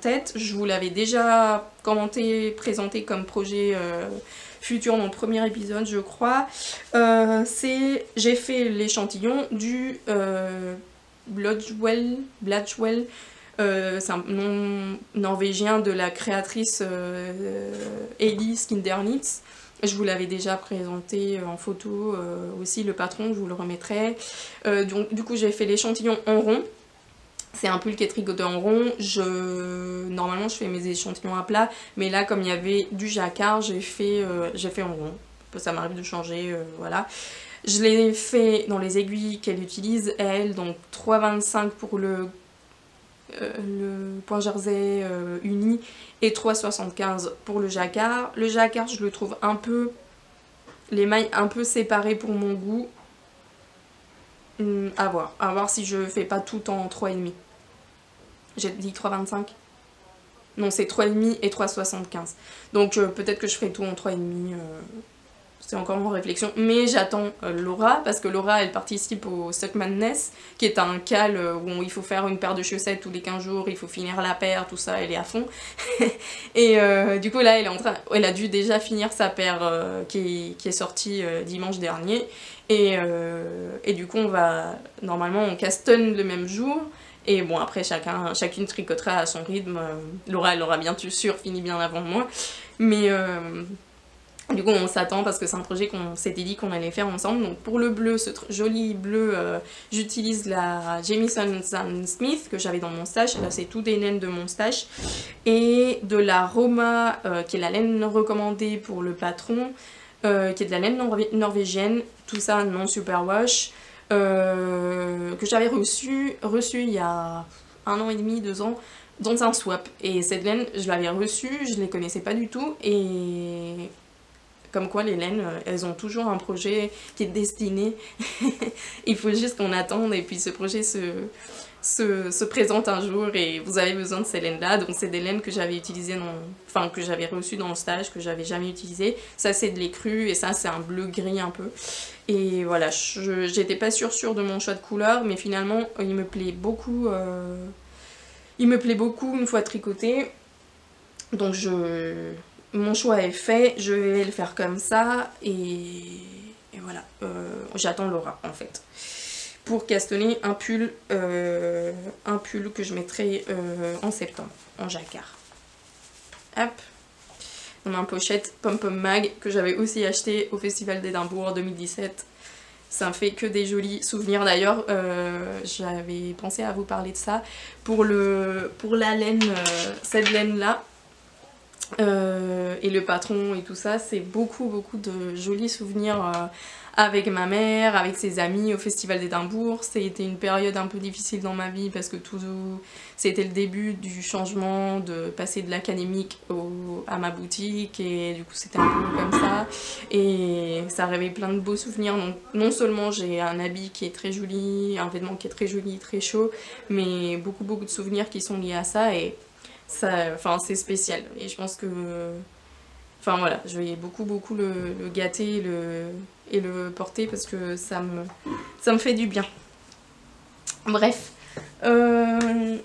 tête. Je vous l'avais déjà commenté, présenté comme projet euh, futur dans le premier épisode je crois. Euh, c'est j'ai fait l'échantillon du euh, Bloodwell, c'est un nom norvégien de la créatrice Ellie Skindernitz. Je vous l'avais déjà présenté euh, en photo euh, aussi, le patron, je vous le remettrai. Euh, donc, du coup, j'ai fait l'échantillon en rond. C'est un pull qui est tricoté en rond. Je... Normalement, je fais mes échantillons à plat. Mais là, comme il y avait du jacquard, j'ai fait, fait en rond. Ça m'arrive de changer, voilà. Je l'ai fait dans les aiguilles qu'elle utilise, elle. Donc 3,25 pour le point jersey uni et 3,75 pour le jacquard. Le jacquard, je le trouve un peu... Les mailles un peu séparées pour mon goût. Hmm, à voir. À voir si je fais pas tout en 3,5. J'ai dit 3,25 Non, c'est 3,5 et 3,75. Donc euh, peut-être que je ferai tout en 3,5. Euh, c'est encore en réflexion. Mais j'attends euh, Laura, parce que Laura, elle participe au Suck Madness, qui est un cal où il faut faire une paire de chaussettes tous les 15 jours, il faut finir la paire, tout ça, elle est à fond. (laughs) et du coup, là, elle est en train... Elle a dû déjà finir sa paire qui, est, sortie dimanche dernier. Et, du coup, on va... Normalement, on castonne le même jour. Et bon, après, chacun, chacune tricotera à son rythme. Laura, elle aura bien sûr fini bien avant moi. Mais euh, du coup, on s'attend parce que c'est un projet qu'on s'était dit qu'on allait faire ensemble. Donc pour le bleu, ce joli bleu, euh, j'utilise la Jamison Smith que j'avais dans mon stage. Là, c'est tout des laines de mon stage. Et de la Roma, euh, qui est la laine recommandée pour le patron, qui est de la laine norvégienne. Tout ça non superwash. Euh, que j'avais reçu, reçu il y a un an et demi, deux ans, dans un swap. Et cette laine, je l'avais reçue, je ne les connaissais pas du tout. Et comme quoi les laines, elles ont toujours un projet qui est destiné. (laughs) il faut juste qu'on attende et puis ce projet se, se, présente un jour et vous avez besoin de ces laines-là. Donc c'est des laines que j'avais utilisées dans... Enfin, que j'avais reçues dans le stage, que j'avais jamais utilisées. Ça, c'est de l'écru et ça, c'est un bleu-gris un peu. Et voilà, j'étais pas sûre, sûre de mon choix de couleur, mais finalement, il me plaît beaucoup... Euh, il me plaît beaucoup une fois tricoté. Donc je... Mon choix est fait, je vais le faire comme ça et, voilà, euh, j'attends Laura en fait pour castonner un pull, euh, un pull que je mettrai euh, en septembre, en jacquard. Hop. On a pochette Pom Pom Mag que j'avais aussi acheté au Festival d'Édimbourg en 2017. Ça fait que des jolis souvenirs. D'ailleurs, j'avais pensé à vous parler de ça. Pour, pour la laine, cette laine-là, et le patron et tout ça, c'est beaucoup beaucoup de jolis souvenirs avec ma mère, avec ses amis au Festival d'Édimbourg. C'était une période un peu difficile dans ma vie parce que tout c'était le début du changement de passer de l'académique à ma boutique et du coup c'était un peu comme ça et ça réveille plein de beaux souvenirs. Donc non seulement j'ai un habit qui est très joli, un vêtement qui est très joli, très chaud, mais beaucoup beaucoup de souvenirs qui sont liés à ça et ça, enfin c'est spécial et je pense que Enfin voilà, je vais beaucoup beaucoup le, gâter le, et le porter parce que ça me, ça me fait du bien. Bref. Euh,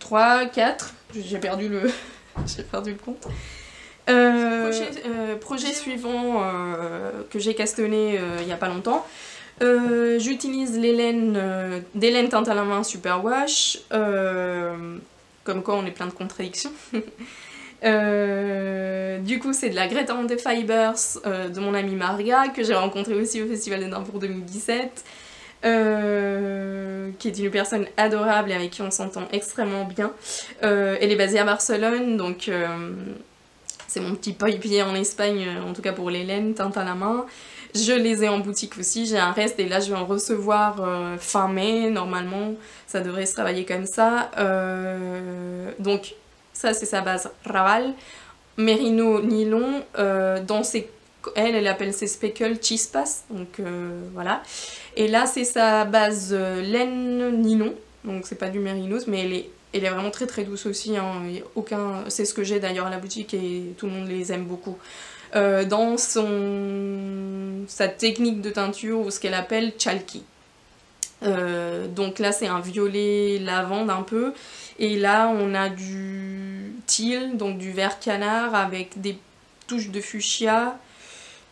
3, 4, j'ai perdu le (laughs) j'ai perdu le compte. Euh, projet, euh, suivant euh, que j'ai castonné il n'y a pas longtemps. J'utilise les laines, des laines teinte à la main super wash. comme quoi on est plein de contradictions. (laughs) Euh, du coup, c'est de la Greta on the Fibers euh, de mon amie Marga, que j'ai rencontrée aussi au Festival d'Edimbourg 2017, euh, qui est une personne adorable et avec qui on s'entend extrêmement bien. elle est basée à Barcelone, donc c'est mon petit pied en Espagne, en tout cas pour les teinte à la main. Je les ai en boutique aussi, j'ai un reste et là je vais en recevoir fin mai, normalement ça devrait se travailler comme ça. donc ça, c'est sa base Raval. Merino nylon, euh, dans ses elle, elle appelle ses speckles chispas, donc euh, voilà. Et là, c'est sa base euh, laine nylon, donc c'est pas du mérinos, mais elle est, elle est vraiment très très douce aussi. Hein. aucun, c'est ce que j'ai d'ailleurs à la boutique et tout le monde les aime beaucoup. Dans son, sa technique de teinture ou ce qu'elle appelle chalky. donc là, c'est un violet lavande un peu. Et là, on a du teal, donc du vert canard avec des touches de fuchsia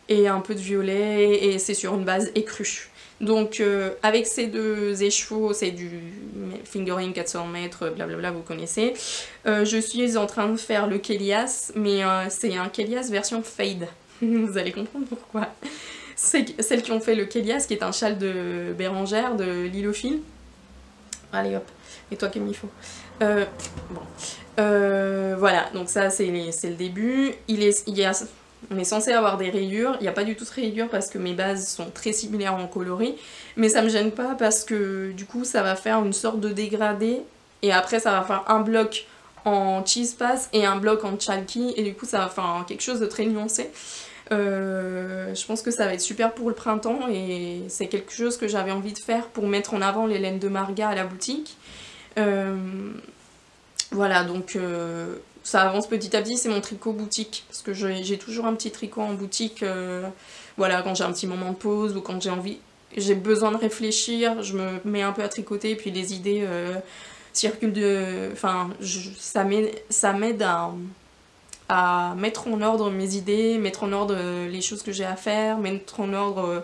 et un peu de violet et c'est sur une base écrue. Donc euh, avec ces deux écheveaux, c'est du fingering 400 mètres, blablabla, vous connaissez. Euh, je suis en train de faire le Kelias, mais euh, c'est un Kelias version fade. (laughs) vous allez comprendre pourquoi. celles qui ont fait le Kélias, qui est un châle de Bérangère, de Lilophile. Allez hop, et toi comme il faut. Bon. Voilà, donc ça c'est le début. Il est, il y a, on est censé avoir des rayures, il n'y a pas du tout de rayures parce que mes bases sont très similaires en coloris, mais ça me gêne pas parce que du coup ça va faire une sorte de dégradé. Et après ça va faire un bloc en cheese pass et un bloc en chalky. Et du coup ça va faire quelque chose de très nuancé. Euh, je pense que ça va être super pour le printemps. Et c'est quelque chose que j'avais envie de faire pour mettre en avant les laines de Marga à la boutique. Euh, voilà, donc euh, ça avance petit à petit, c'est mon tricot boutique, parce que j'ai toujours un petit tricot en boutique, voilà, quand j'ai un petit moment de pause ou quand j'ai envie, j'ai besoin de réfléchir, je me mets un peu à tricoter, et puis les idées circulent de... Enfin, ça m'aide à à mettre en ordre mes idées, mettre en ordre euh, les choses que j'ai à faire, mettre en ordre...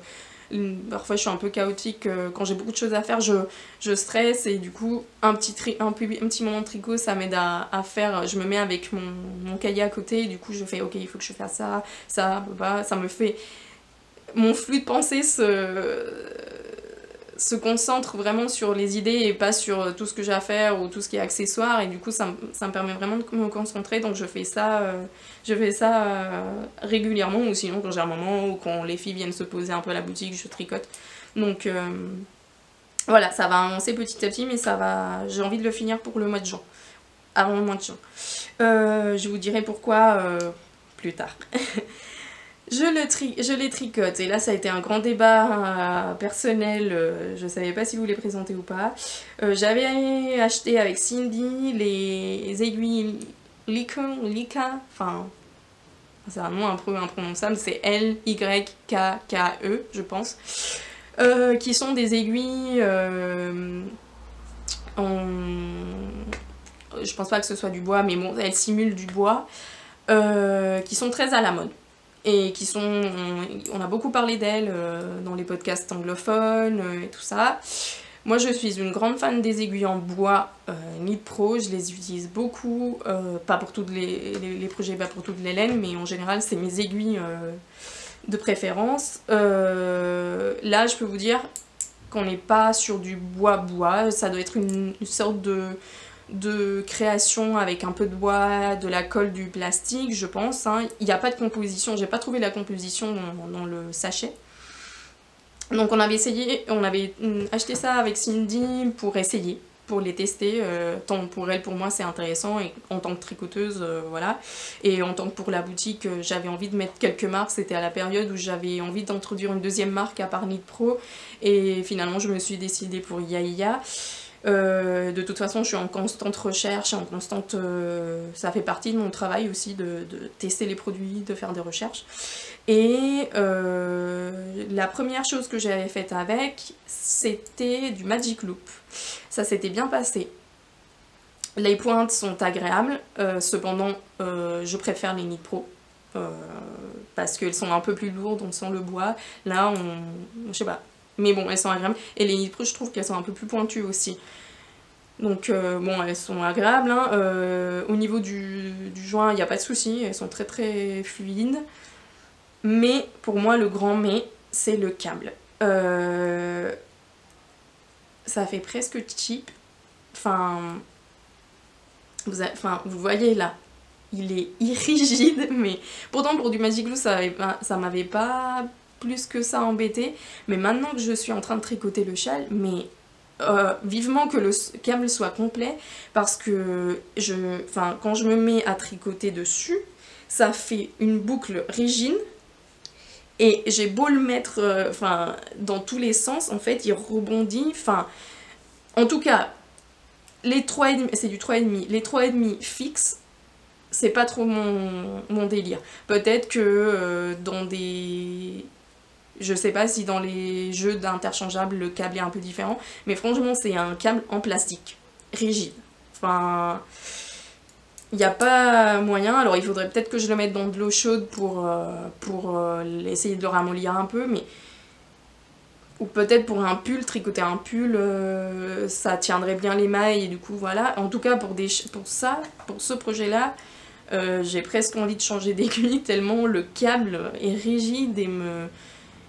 Parfois je suis un peu chaotique, euh, quand j'ai beaucoup de choses à faire, je, je stresse et du coup un petit, un, un, petit moment de tricot ça m'aide à, à, faire, je me mets avec mon, mon, cahier à côté et du coup je fais ok il faut que je fasse ça, ça, bah, ça me fait... Mon flux de pensée se se concentre vraiment sur les idées et pas sur tout ce que j'ai à faire ou tout ce qui est accessoire. Et du coup ça, me permet vraiment de me concentrer. Donc je fais ça, euh, je fais ça euh, régulièrement. Ou sinon quand j'ai un moment ou quand les filles viennent se poser un peu à la boutique je tricote. Donc euh, voilà ça va avancer petit à petit mais ça va j'ai envie de le finir pour le mois de juin. Avant le mois de juin. Je vous dirai pourquoi plus tard (laughs) Je, les tricote. Et là ça a été un grand débat euh, personnel, euh, je savais pas si vous les présenter ou pas. Euh, j'avais acheté avec Cindy les aiguilles Lika, Lika. Enfin c'est un nom imprononçable, c'est L-Y-K-K-E je pense, qui sont des aiguilles en... Je pense pas que ce soit du bois mais bon elles simulent du bois, qui sont très à la mode et qui sont... On a beaucoup parlé d'elles euh, dans les podcasts anglophones euh, et tout ça. Moi je suis une grande fan des aiguilles en bois euh, Pro, je les utilise beaucoup, euh, pas pour tous les, projets, pas pour toutes les laines, mais en général c'est mes aiguilles de préférence. là je peux vous dire qu'on n'est pas sur du bois-bois, ça doit être une sorte de de création avec un peu de bois, de la colle, du plastique, je pense. Hein. Il n'y a pas de composition, j'ai pas trouvé la composition dans, le sachet. Donc on avait essayé, on avait mm, acheté ça avec Cindy pour essayer, pour les tester, euh, tant pour elle, pour moi c'est intéressant, et en tant que tricoteuse, euh, voilà. Et en tant que pour la boutique, euh, j'avais envie de mettre quelques marques, c'était à la période où j'avais envie d'introduire une deuxième marque à part Knit Pro, et finalement je me suis décidée pour Yaya. Euh, de toute façon, je suis en constante recherche, en constante... Euh, ça fait partie de mon travail aussi de, tester les produits, de faire des recherches. Et euh, la première chose que j'avais faite avec, c'était du Magic Loop. Ça s'était bien passé. Les pointes sont agréables, cependant, je préfère les Knit Pro. parce qu'elles sont un peu plus lourdes, on sent le bois. Là, on... je sais pas, mais bon, elles sont agréables. Et les Knit je trouve qu'elles sont un peu plus pointues aussi. Donc euh, bon, elles sont agréables. Hein. Euh, au niveau du, joint, il n'y a pas de souci. Elles sont très très fluides. Mais pour moi, le grand mais, c'est le câble. Euh, ça fait presque cheap. Enfin, vous, enfin, vous voyez là, il est (laughs) irrigide, mais pourtant pour du Magic Glue, ça m'avait pas plus que ça embêté. Mais maintenant que je suis en train de tricoter le châle, mais euh, vivement que le câble soit complet parce que je, quand je me mets à tricoter dessus, ça fait une boucle rigide et j'ai beau le mettre euh, dans tous les sens, en fait, il rebondit. Enfin, en tout cas, les 3,5, c'est du 3,5, les 3,5 fixes, c'est pas trop mon, mon délire. Peut-être que euh, dans des je sais pas si dans les jeux d'interchangeable le câble est un peu différent, mais franchement c'est un câble en plastique, rigide. Enfin, il n'y a pas moyen, alors il faudrait peut-être que je le mette dans de l'eau chaude pour, euh, pour euh, essayer de le ramollir un peu, mais... Ou peut-être pour un pull, tricoter un pull, euh, ça tiendrait bien les mailles et du coup voilà. En tout cas pour, des, pour ça, pour ce projet-là, j'ai presque envie de changer (laughs) d'aiguille tellement le câble est rigide et me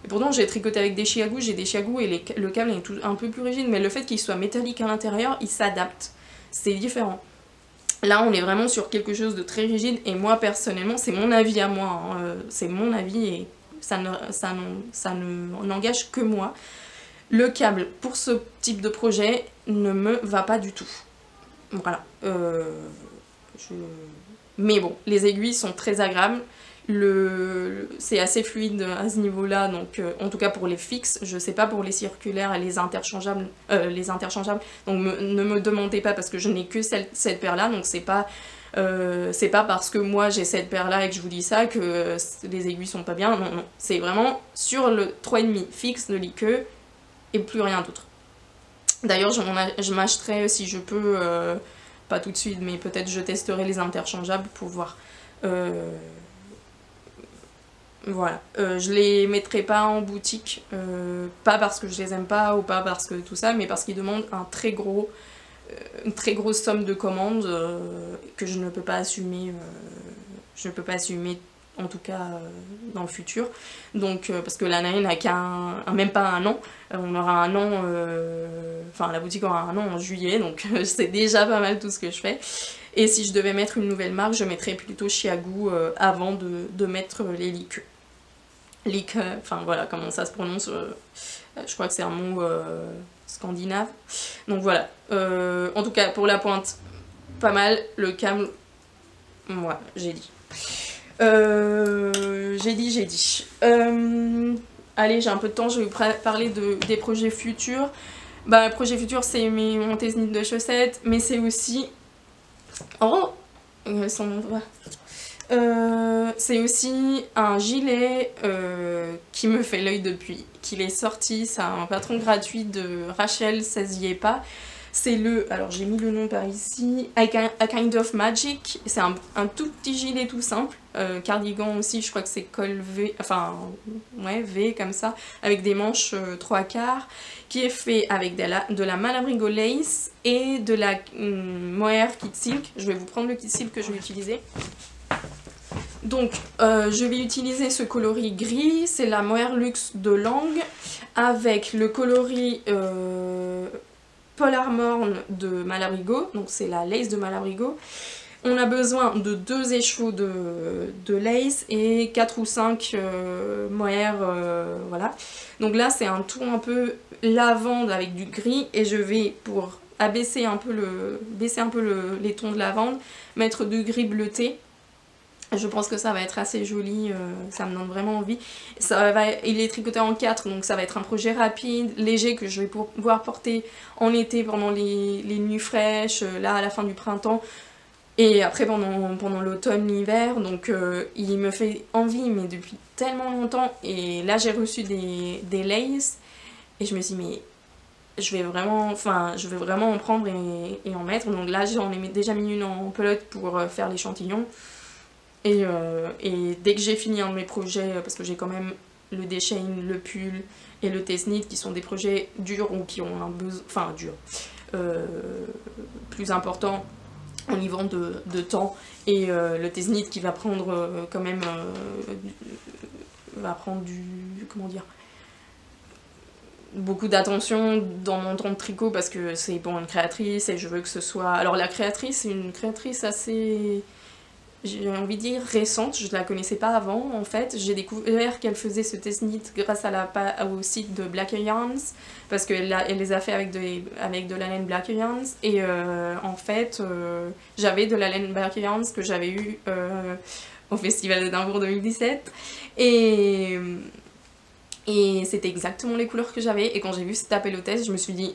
Et pourtant j'ai tricoté avec des chiagous, j'ai des chiagous et le câble est un peu plus rigide, mais le fait qu'il soit métallique à l'intérieur, il s'adapte. C'est différent. Là, on est vraiment sur quelque chose de très rigide et moi personnellement, c'est mon avis à moi, hein, euh, c'est mon avis et ça ne, ça, ça ne n'engage que moi. Le câble pour ce type de projet ne me va pas du tout. Voilà. Euh, mais bon, les aiguilles sont très agréables. Le, c'est assez fluide à ce niveau-là, donc euh, en tout cas pour les fixes, je sais pas pour les circulaires et les interchangeables, euh, les interchangeables, donc ne me demandez pas parce que je n'ai que cette paire-là, donc c'est pas, c'est pas parce que moi j'ai cette paire-là et que je vous dis ça que les aiguilles sont pas bien, non, non, c'est vraiment sur le 3,5 fixe de l'IKE et plus rien d'autre. D'ailleurs, je m'achèterai si je peux, euh, pas tout de suite, mais peut-être je testerai les interchangeables pour voir. Euh, voilà, euh, je les mettrai pas en boutique, pas parce que je les aime pas ou pas parce que tout ça, mais parce qu'ils demandent un très gros, une très grosse somme de commandes que je ne peux pas assumer, je ne peux pas assumer en tout cas euh, dans le futur. Donc, euh, parce que l'année n'a qu'un, même pas un an, euh, on aura un an, enfin la boutique aura un an en juillet, donc (laughs) c'est déjà pas mal tout ce que je fais. Et si je devais mettre une nouvelle marque, je mettrais plutôt Chiagou avant de, mettre les liques. Lique, enfin voilà comment ça se prononce, je crois que c'est un mot scandinave. Donc voilà, en tout cas pour la pointe, pas mal, le cam, moi j'ai dit. Euh, j'ai dit, j'ai dit. Euh, allez, j'ai un peu de temps, je vais vous parler de, des projets futurs. Bah, projet futur, c'est mes montées de chaussettes, mais c'est aussi... Oh euh, c'est aussi un gilet qui me fait l'œil depuis qu'il est sorti. C'est un patron gratuit de Rachel, ça y est pas. C'est le, alors j'ai mis le nom par ici, A, Kind of Magic. C'est un, tout petit gilet tout simple. Euh, cardigan aussi, je crois que c'est col V, enfin, ouais, V comme ça, avec des manches 3 euh, quarts, qui est fait avec de la, de la Malabrigo Lace et de la hum, Mohair Kit Silk. Je vais vous prendre le Kit Silk que je vais utiliser. Donc, euh, je vais utiliser ce coloris gris, c'est la Mohair Luxe de Langue, avec le coloris Polar Morn de Malabrigo, donc c'est la lace de Malabrigo. On a besoin de deux échevaux de, lace et 4 ou 5 euh, mohair, euh, voilà. Donc là c'est un ton un peu lavande avec du gris et je vais pour abaisser un peu, le, baisser un peu les tons de lavande, mettre du gris bleuté je pense que ça va être assez joli, euh, ça me donne vraiment envie. Ça va, il est tricoté en 4, donc ça va être un projet rapide, léger, que je vais pouvoir porter en été pendant les, nuits fraîches, euh, là à la fin du printemps, et après pendant, pendant l'automne, l'hiver. Donc euh, il me fait envie, mais depuis tellement longtemps. Et là j'ai reçu des, des laces, et je me suis dit, mais je vais vraiment, enfin, je vais vraiment en prendre et en mettre. Donc là j'en ai déjà mis une en pelote pour faire l'échantillon. Euh, et, dès que j'ai fini un de mes projets, parce que j'ai quand même le déchain, le pull et le Tesnit qui sont des projets durs ou qui ont un besoin, enfin durs, euh, plus important au niveau de, de temps. Et euh, le Tesnit qui va prendre quand même va prendre du comment dire beaucoup d'attention dans mon temps de tricot parce que c'est pour une créatrice et je veux que ce soit alors la créatrice c'est une créatrice assez j'ai envie de dire récente, je ne la connaissais pas avant en fait. J'ai découvert qu'elle faisait ce knit grâce à la, au site de Black Yarns parce qu'elle elle les a fait avec de, avec de la laine Black Yarns et euh, en fait euh, j'avais de la laine Black Yarns que j'avais eu euh, au Festival d'Edimbourg 2017 et, et c'était exactement les couleurs que j'avais. Et quand j'ai vu cette test, je me suis dit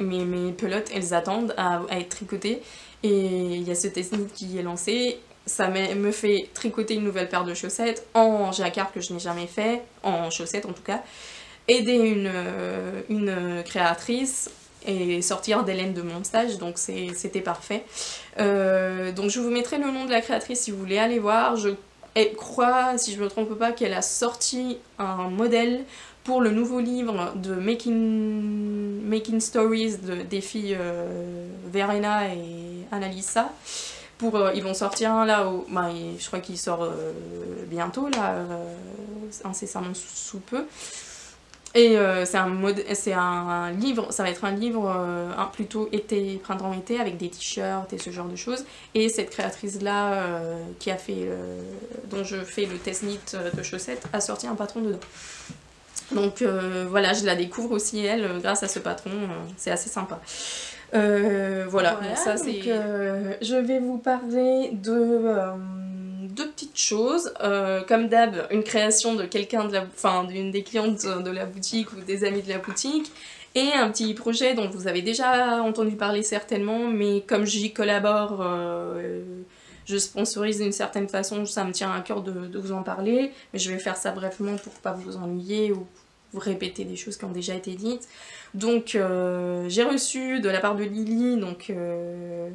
mes, pelotes elles attendent à, à être tricotées. Et il y a ce knit qui est lancé ça me fait tricoter une nouvelle paire de chaussettes en jacquard que je n'ai jamais fait, en chaussettes en tout cas, aider une, euh, une créatrice et sortir des laines de mon stage, donc c'était parfait. Euh, donc je vous mettrai le nom de la créatrice si vous voulez aller voir. Je crois, si je ne me trompe pas, qu'elle a sorti un modèle pour le nouveau livre de Making, Stories de, des filles euh, Verena et Annalisa. Pour, euh, ils vont sortir un là, au, bah, je crois qu'il sort euh, bientôt, là, incessamment sous, peu. Et c'est un, livre, ça va être un livre plutôt été, printemps-été, avec des t-shirts et ce genre de choses. Et cette créatrice-là, qui a fait, dont je fais le test knit de chaussettes, a sorti un patron dedans. Donc voilà, je la découvre aussi, elle, grâce à ce patron, c'est assez sympa. Euh, voilà, ça c'est. Euh, je vais vous parler de euh, deux petites choses. comme d'hab, une création de quelqu'un de la, enfin d'une des clientes de la boutique ou des amis de la boutique. Et un petit projet dont vous avez déjà entendu parler certainement, mais comme j'y collabore, je sponsorise d'une certaine façon, ça me tient à cœur de, de, vous en parler. Mais je vais faire ça brefement pour pas vous ennuyer ou répéter des choses qui ont déjà été dites. Donc euh, j'ai reçu de la part de Lily donc, euh,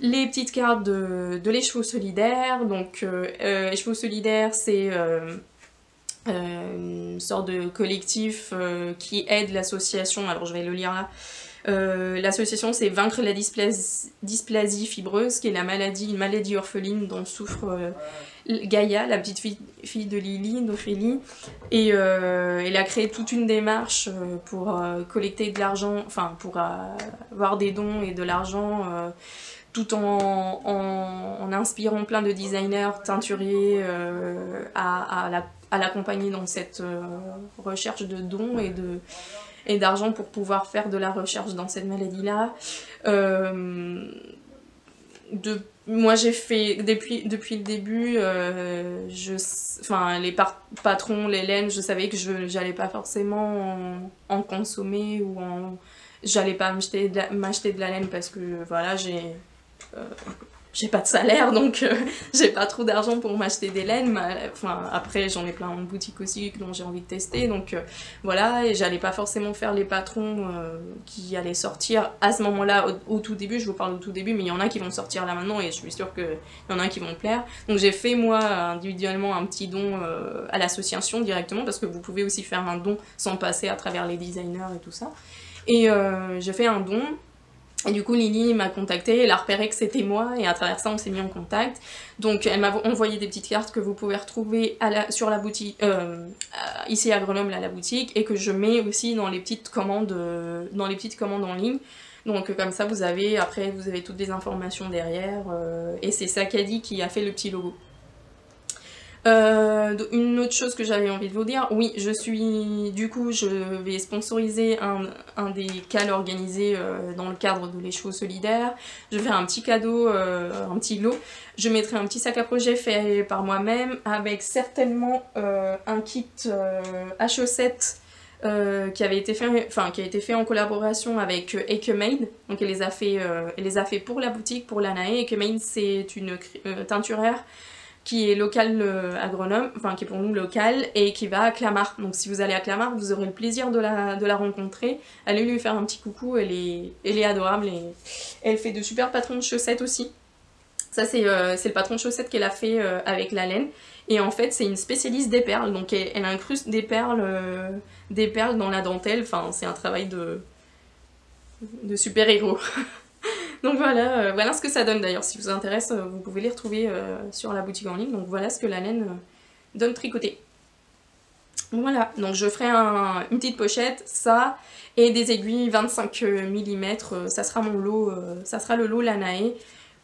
les petites cartes de, de l'écheveau solidaire. Donc euh, écheveau solidaire c'est une sorte de collectif qui aide l'association, alors je vais le lire là, l'association c'est Vaincre la dysplasie, fibreuse, qui est la maladie, une maladie orpheline dont souffre Gaïa, la petite fille, de Lily, d'Ophélie, et euh, elle a créé toute une démarche euh, pour euh, collecter de l'argent, enfin pour avoir des dons et de l'argent, tout en, inspirant plein de designers teinturiers à, l'accompagner dans cette recherche de dons et de et d'argent pour pouvoir faire de la recherche dans cette maladie-là. Moi j'ai fait depuis, depuis le début euh, je enfin les patrons les laines je savais que je j'allais pas forcément en, consommer ou en j'allais pas m'acheter de, m'acheter de la laine parce que voilà j'ai euh, j'ai pas de salaire donc euh, (laughs) j'ai pas trop d'argent pour m'acheter des laines enfin après j'en ai plein en boutique aussi dont j'ai envie de tester donc euh, voilà et j'allais pas forcément faire les patrons euh, qui allaient sortir à ce moment là au, tout début je vous parle au tout début mais il y en a qui vont sortir là maintenant et je suis sûre qu'il y en a qui vont plaire. Donc j'ai fait moi individuellement un petit don à l'association directement parce que vous pouvez aussi faire un don sans passer à travers les designers et tout ça. Et j'ai fait un don et du coup, Lily m'a contacté, elle a repéré que c'était moi, et à travers ça, on s'est mis en contact. Donc, elle m'a envoyé des petites cartes que vous pouvez retrouver sur la boutique, euh, ici à Grenoble, à la boutique, et que je mets aussi dans les petites commandes, euh, dans les petites commandes en ligne. Donc, comme ça, vous avez, après, vous avez toutes les informations derrière, euh, et c'est Sakadi qui a fait le petit logo. Euh, une autre chose que j'avais envie de vous dire, oui, je suis, du coup, je vais sponsoriser un, des cals organisés euh, dans le cadre de l'écheveau solidaire. Je vais faire un petit cadeau, euh, un petit lot. Je mettrai un petit sac à projet fait par moi-même avec certainement un kit à chaussettes qui avait été fait, enfin qui a été fait en collaboration avec Ekemade. Donc elle les a fait, elle les a fait pour la boutique, pour l'Anae. Ekemade c'est une teinturaire qui est local euh, à Grenoble, enfin qui est pour nous local, et qui va à Clamart. Donc si vous allez à Clamart, vous aurez le plaisir de la, de la rencontrer. Allez lui faire un petit coucou, elle est, elle est adorable, et elle fait de super patrons de chaussettes aussi. Ça c'est euh, le patron de chaussettes qu'elle a fait euh, avec la laine. Et en fait c'est une spécialiste des perles, donc elle, elle incruste des perles, des perles dans la dentelle, enfin c'est un travail de, de super-héros. (laughs) Donc voilà, euh, voilà ce que ça donne d'ailleurs. Si vous intéresse, euh, vous pouvez les retrouver euh, sur la boutique en ligne. Donc voilà ce que la laine donne tricoté. Voilà, donc je ferai une petite pochette, ça, et des aiguilles 25 mm, ça sera mon lot, ça sera le lot Lanae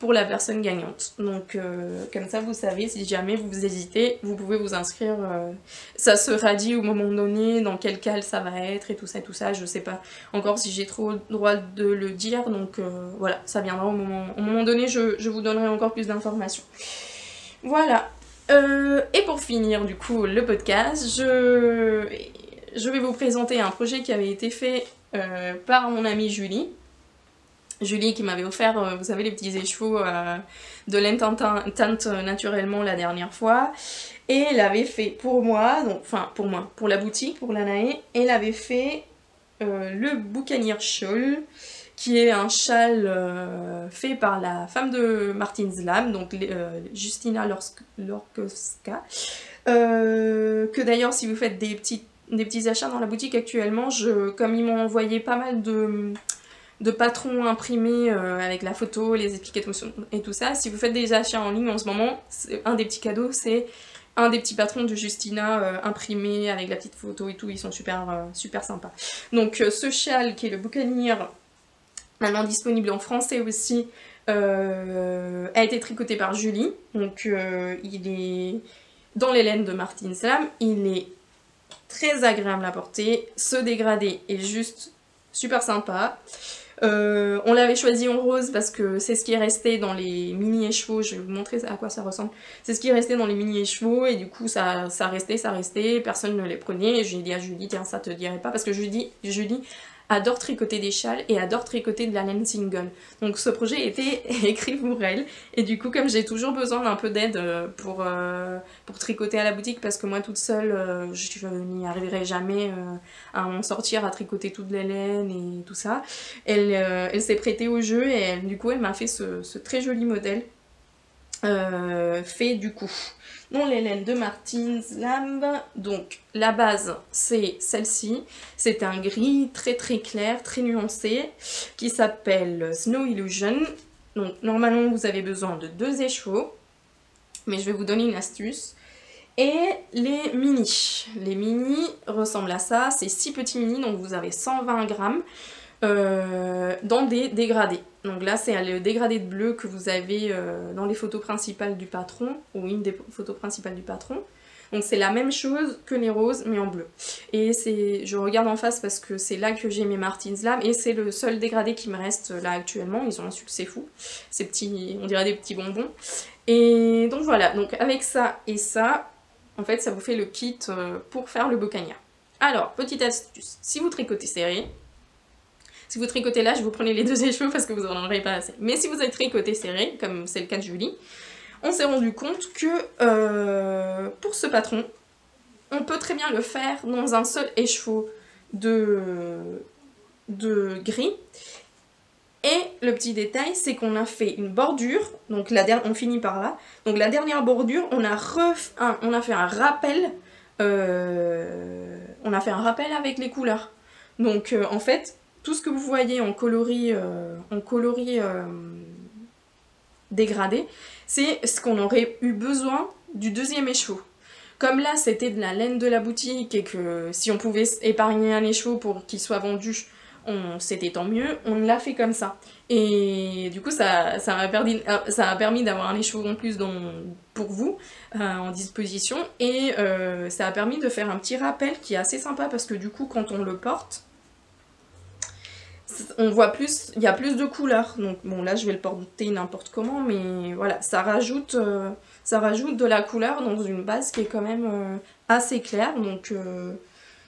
pour la personne gagnante. Donc euh, comme ça vous savez, si jamais vous hésitez, vous pouvez vous inscrire. Euh, ça sera dit au moment donné dans quel cas ça va être et tout ça tout ça. Je sais pas encore si j'ai trop le droit de le dire. Donc euh, voilà, ça viendra au moment, au moment donné, je, je vous donnerai encore plus d'informations. Voilà. et pour finir du coup le podcast, je, je vais vous présenter un projet qui avait été fait par mon amie Julie. Julie qui m'avait offert, euh, vous savez, les petits écheveaux euh, de laine teinte naturellement la dernière fois. Et elle avait fait pour moi, donc, enfin pour moi, pour la boutique, pour l'Anae, elle avait fait euh, le boucanier shawl, qui est un châle fait par la femme de Martin Zlam, donc Justina Lorkowska. que d'ailleurs, si vous faites des petits, des petits achats dans la boutique actuellement, je, comme ils m'ont envoyé pas mal de de patrons imprimés euh, avec la photo, les explications et tout ça. Si vous faites des achats en ligne en ce moment, un des petits cadeaux, c'est un des petits patrons de Justina euh, imprimés avec la petite photo et tout, ils sont super, euh, sympas. Donc ce châle qui est le boucanier, maintenant disponible en français aussi, a été tricoté par Julie. Donc il est dans les laines de Martin Slam, il est très agréable à porter, ce dégradé est juste super sympa. Euh, on l'avait choisi en rose parce que c'est ce qui est resté dans les mini écheveaux, je vais vous montrer à quoi ça ressemble. C'est ce qui est resté dans les mini écheveaux et du coup ça, ça restait, ça restait, personne ne les prenait. Et j'ai dit à Julie tiens ça te dirait pas parce que Julie, Julie adore tricoter des châles et adore tricoter de la laine single. Donc ce projet était (laughs) écrit pour elle. Et du coup, comme j'ai toujours besoin d'un peu d'aide euh, pour, euh, pour tricoter à la boutique, parce que moi toute seule, euh, je n'y arriverai jamais à en sortir, à tricoter toutes les laines et tout ça, elle, s'est prêtée au jeu et du coup, elle m'a fait ce, très joli modèle fait du coup les laines de Martin's Lamb. Donc la base c'est celle-ci, c'est un gris très très clair, très nuancé, qui s'appelle Snow Illusion. Donc normalement vous avez besoin de deux écheveaux, mais je vais vous donner une astuce. Et les mini. Les mini ressemblent à ça, c'est six petits mini, donc vous avez 120 grammes. Euh, dans des dégradés. Donc là, c'est le dégradé de bleu que vous avez euh, dans les photos principales du patron, ou une des photos principales du patron. Donc c'est la même chose que les roses, mais en bleu. Et c'est, je regarde en face parce que c'est là que j'ai mes Martins Lam, et c'est le seul dégradé qui me reste là actuellement. Ils ont un succès fou. Ces petits, on dirait des petits bonbons. Et donc voilà, donc avec ça et ça, en fait, ça vous fait le kit euh, pour faire le bocagna. Alors, petite astuce, si vous tricotez serré, si vous tricotez là, je vous prenez les (laughs) deux écheveaux parce que vous n'en aurez pas assez. Mais si vous êtes tricoté serré, comme c'est le cas de Julie, on s'est rendu compte que euh, pour ce patron, on peut très bien le faire dans un seul écheveau de, de gris. Et le petit détail, c'est qu'on a fait une bordure, donc la on finit par là. Donc la dernière bordure, on a, ref, on a fait un rappel, euh, on a fait un rappel avec les couleurs. Donc euh, en fait, tout ce que vous voyez en coloris, euh, euh, dégradé, c'est ce qu'on aurait eu besoin du deuxième écheveau. Comme là c'était de la laine de la boutique et que si on pouvait épargner un écheveau pour qu'il soit vendu, c'était tant mieux, on l'a fait comme ça. Et du coup ça m'a permis, euh, permis d'avoir un écheveau en plus pour vous en disposition et ça a permis de faire un petit rappel qui est assez sympa parce que du coup quand on le porte, on voit plus, il y a plus de couleurs. Donc bon là je vais le porter n'importe comment, mais voilà, ça rajoute, euh, ça rajoute de la couleur dans une base qui est quand même euh, assez claire. Donc, euh,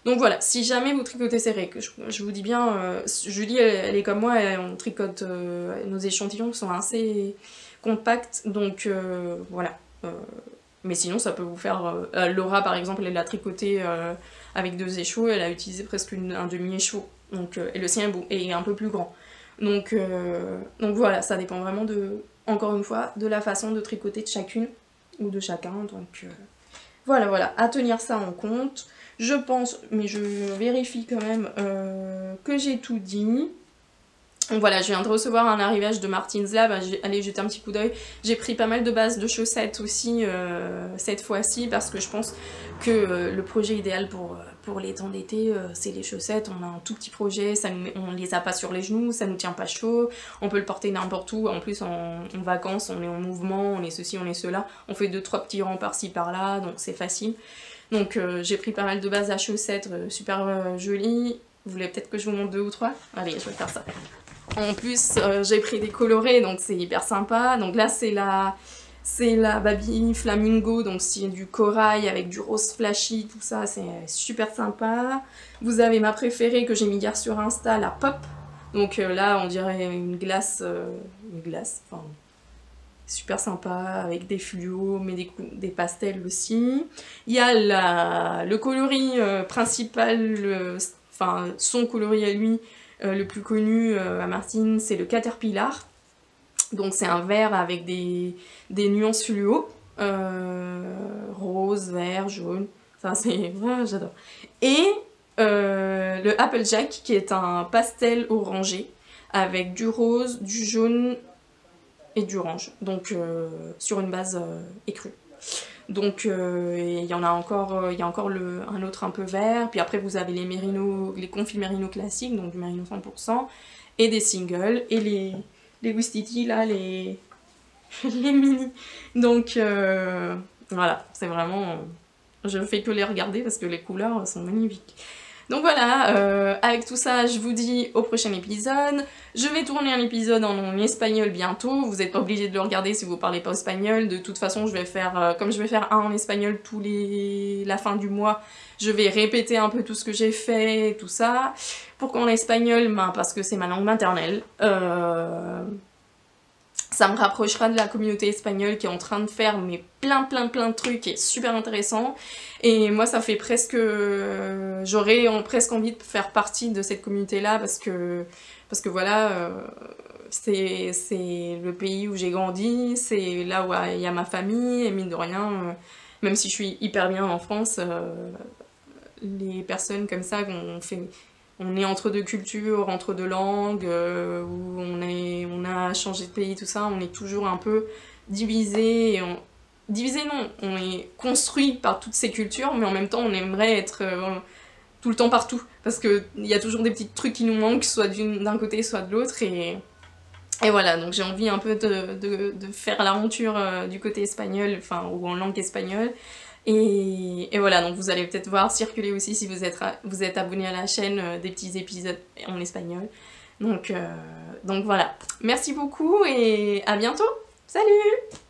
donc voilà, si jamais vous tricotez serré, je, vous dis bien, Julie elle, est comme moi, on tricote, nos échantillons sont assez compacts, donc voilà. mais sinon ça peut vous faire, Laura par exemple elle l'a tricoté avec deux échos, elle a utilisé presque un demi écheveau. Euh, et le sien est, un peu plus grand. Donc, euh, donc voilà, ça dépend vraiment de, encore une fois, de la façon de tricoter de chacune ou de chacun. Donc euh, voilà, voilà, à tenir ça en compte. Je pense, mais je vérifie quand même que j'ai tout dit. Donc voilà, je viens de recevoir un arrivage de Martin's Lab, allez jeter un petit coup d'œil. J'ai pris pas mal de bases de chaussettes aussi cette fois-ci parce que je pense que le projet idéal pour, pour les temps d'été, euh, c'est les chaussettes, on a un tout petit projet, ça nous, on les a pas sur les genoux, ça nous tient pas chaud, on peut le porter n'importe où, en plus en, vacances on est en mouvement, on est ceci, on est cela, on fait deux trois petits rangs par-ci par-là, donc c'est facile. Donc euh, j'ai pris pas mal de bases à chaussettes, euh, super jolies, vous voulez peut-être que je vous montre deux ou trois? Allez, je vais faire ça. En plus j'ai pris des colorés, donc c'est hyper sympa, donc là c'est la... C'est la Baby Flamingo, donc c'est du corail avec du rose flashy, tout ça, c'est super sympa. Vous avez ma préférée que j'ai mis hier sur Insta, la Pop. Donc euh, là, on dirait une glace, euh, une glace, enfin, super sympa, avec des fluos, mais des, pastels aussi. Il y a la, le coloris euh, principal, enfin son coloris à lui, le plus connu à Martine, c'est le Caterpillar. Donc c'est un vert avec des, nuances fluo. Euh, rose, vert, jaune. Ça c'est... (laughs) j'adore. Et euh, le Applejack qui est un pastel orangé avec du rose, du jaune et du orange. Donc euh, sur une base écrue. Donc il y en a encore, il y a encore un autre un peu vert. Puis après vous avez les mérinos, les confits mérino classiques, donc du mérino 100%, et des singles, et les, les Wistiti là, les, (laughs) les mini. Donc voilà, c'est vraiment... Je ne fais que les regarder parce que les couleurs sont magnifiques. Donc voilà, euh, avec tout ça, je vous dis au prochain épisode. Je vais tourner un épisode en, espagnol bientôt. Vous n'êtes pas obligé de le regarder si vous parlez pas espagnol. De toute façon, je vais faire, euh, comme je vais faire un en espagnol tous les la fin du mois, je vais répéter un peu tout ce que j'ai fait tout ça. Pourquoi en espagnol ben, Parce que c'est ma langue maternelle. Euh ça me rapprochera de la communauté espagnole qui est en train de faire mais plein plein plein de trucs et super intéressant. Et moi ça fait presque... Euh, j'aurais presque envie de faire partie de cette communauté-là parce que, parce que voilà, euh, c'est le pays où j'ai grandi, c'est là où il y a ma famille et mine de rien, euh, même si je suis hyper bien en France, les personnes comme ça ont fait on est entre deux cultures, entre deux langues, euh, où on, est, on a changé de pays, tout ça, on est toujours un peu divisé. Divisé non, on est construit par toutes ces cultures, mais en même temps on aimerait être euh, tout le temps partout. Parce qu'il y a toujours des petits trucs qui nous manquent, soit d'un côté, soit de l'autre. Et, voilà, donc j'ai envie un peu de, de, faire l'aventure euh, du côté espagnol, enfin, ou en langue espagnole. Et, voilà, donc vous allez peut-être voir circuler aussi si vous êtes, vous êtes abonné à la chaîne euh, des petits épisodes en espagnol. Donc, euh, donc voilà. Merci beaucoup et à bientôt. Salut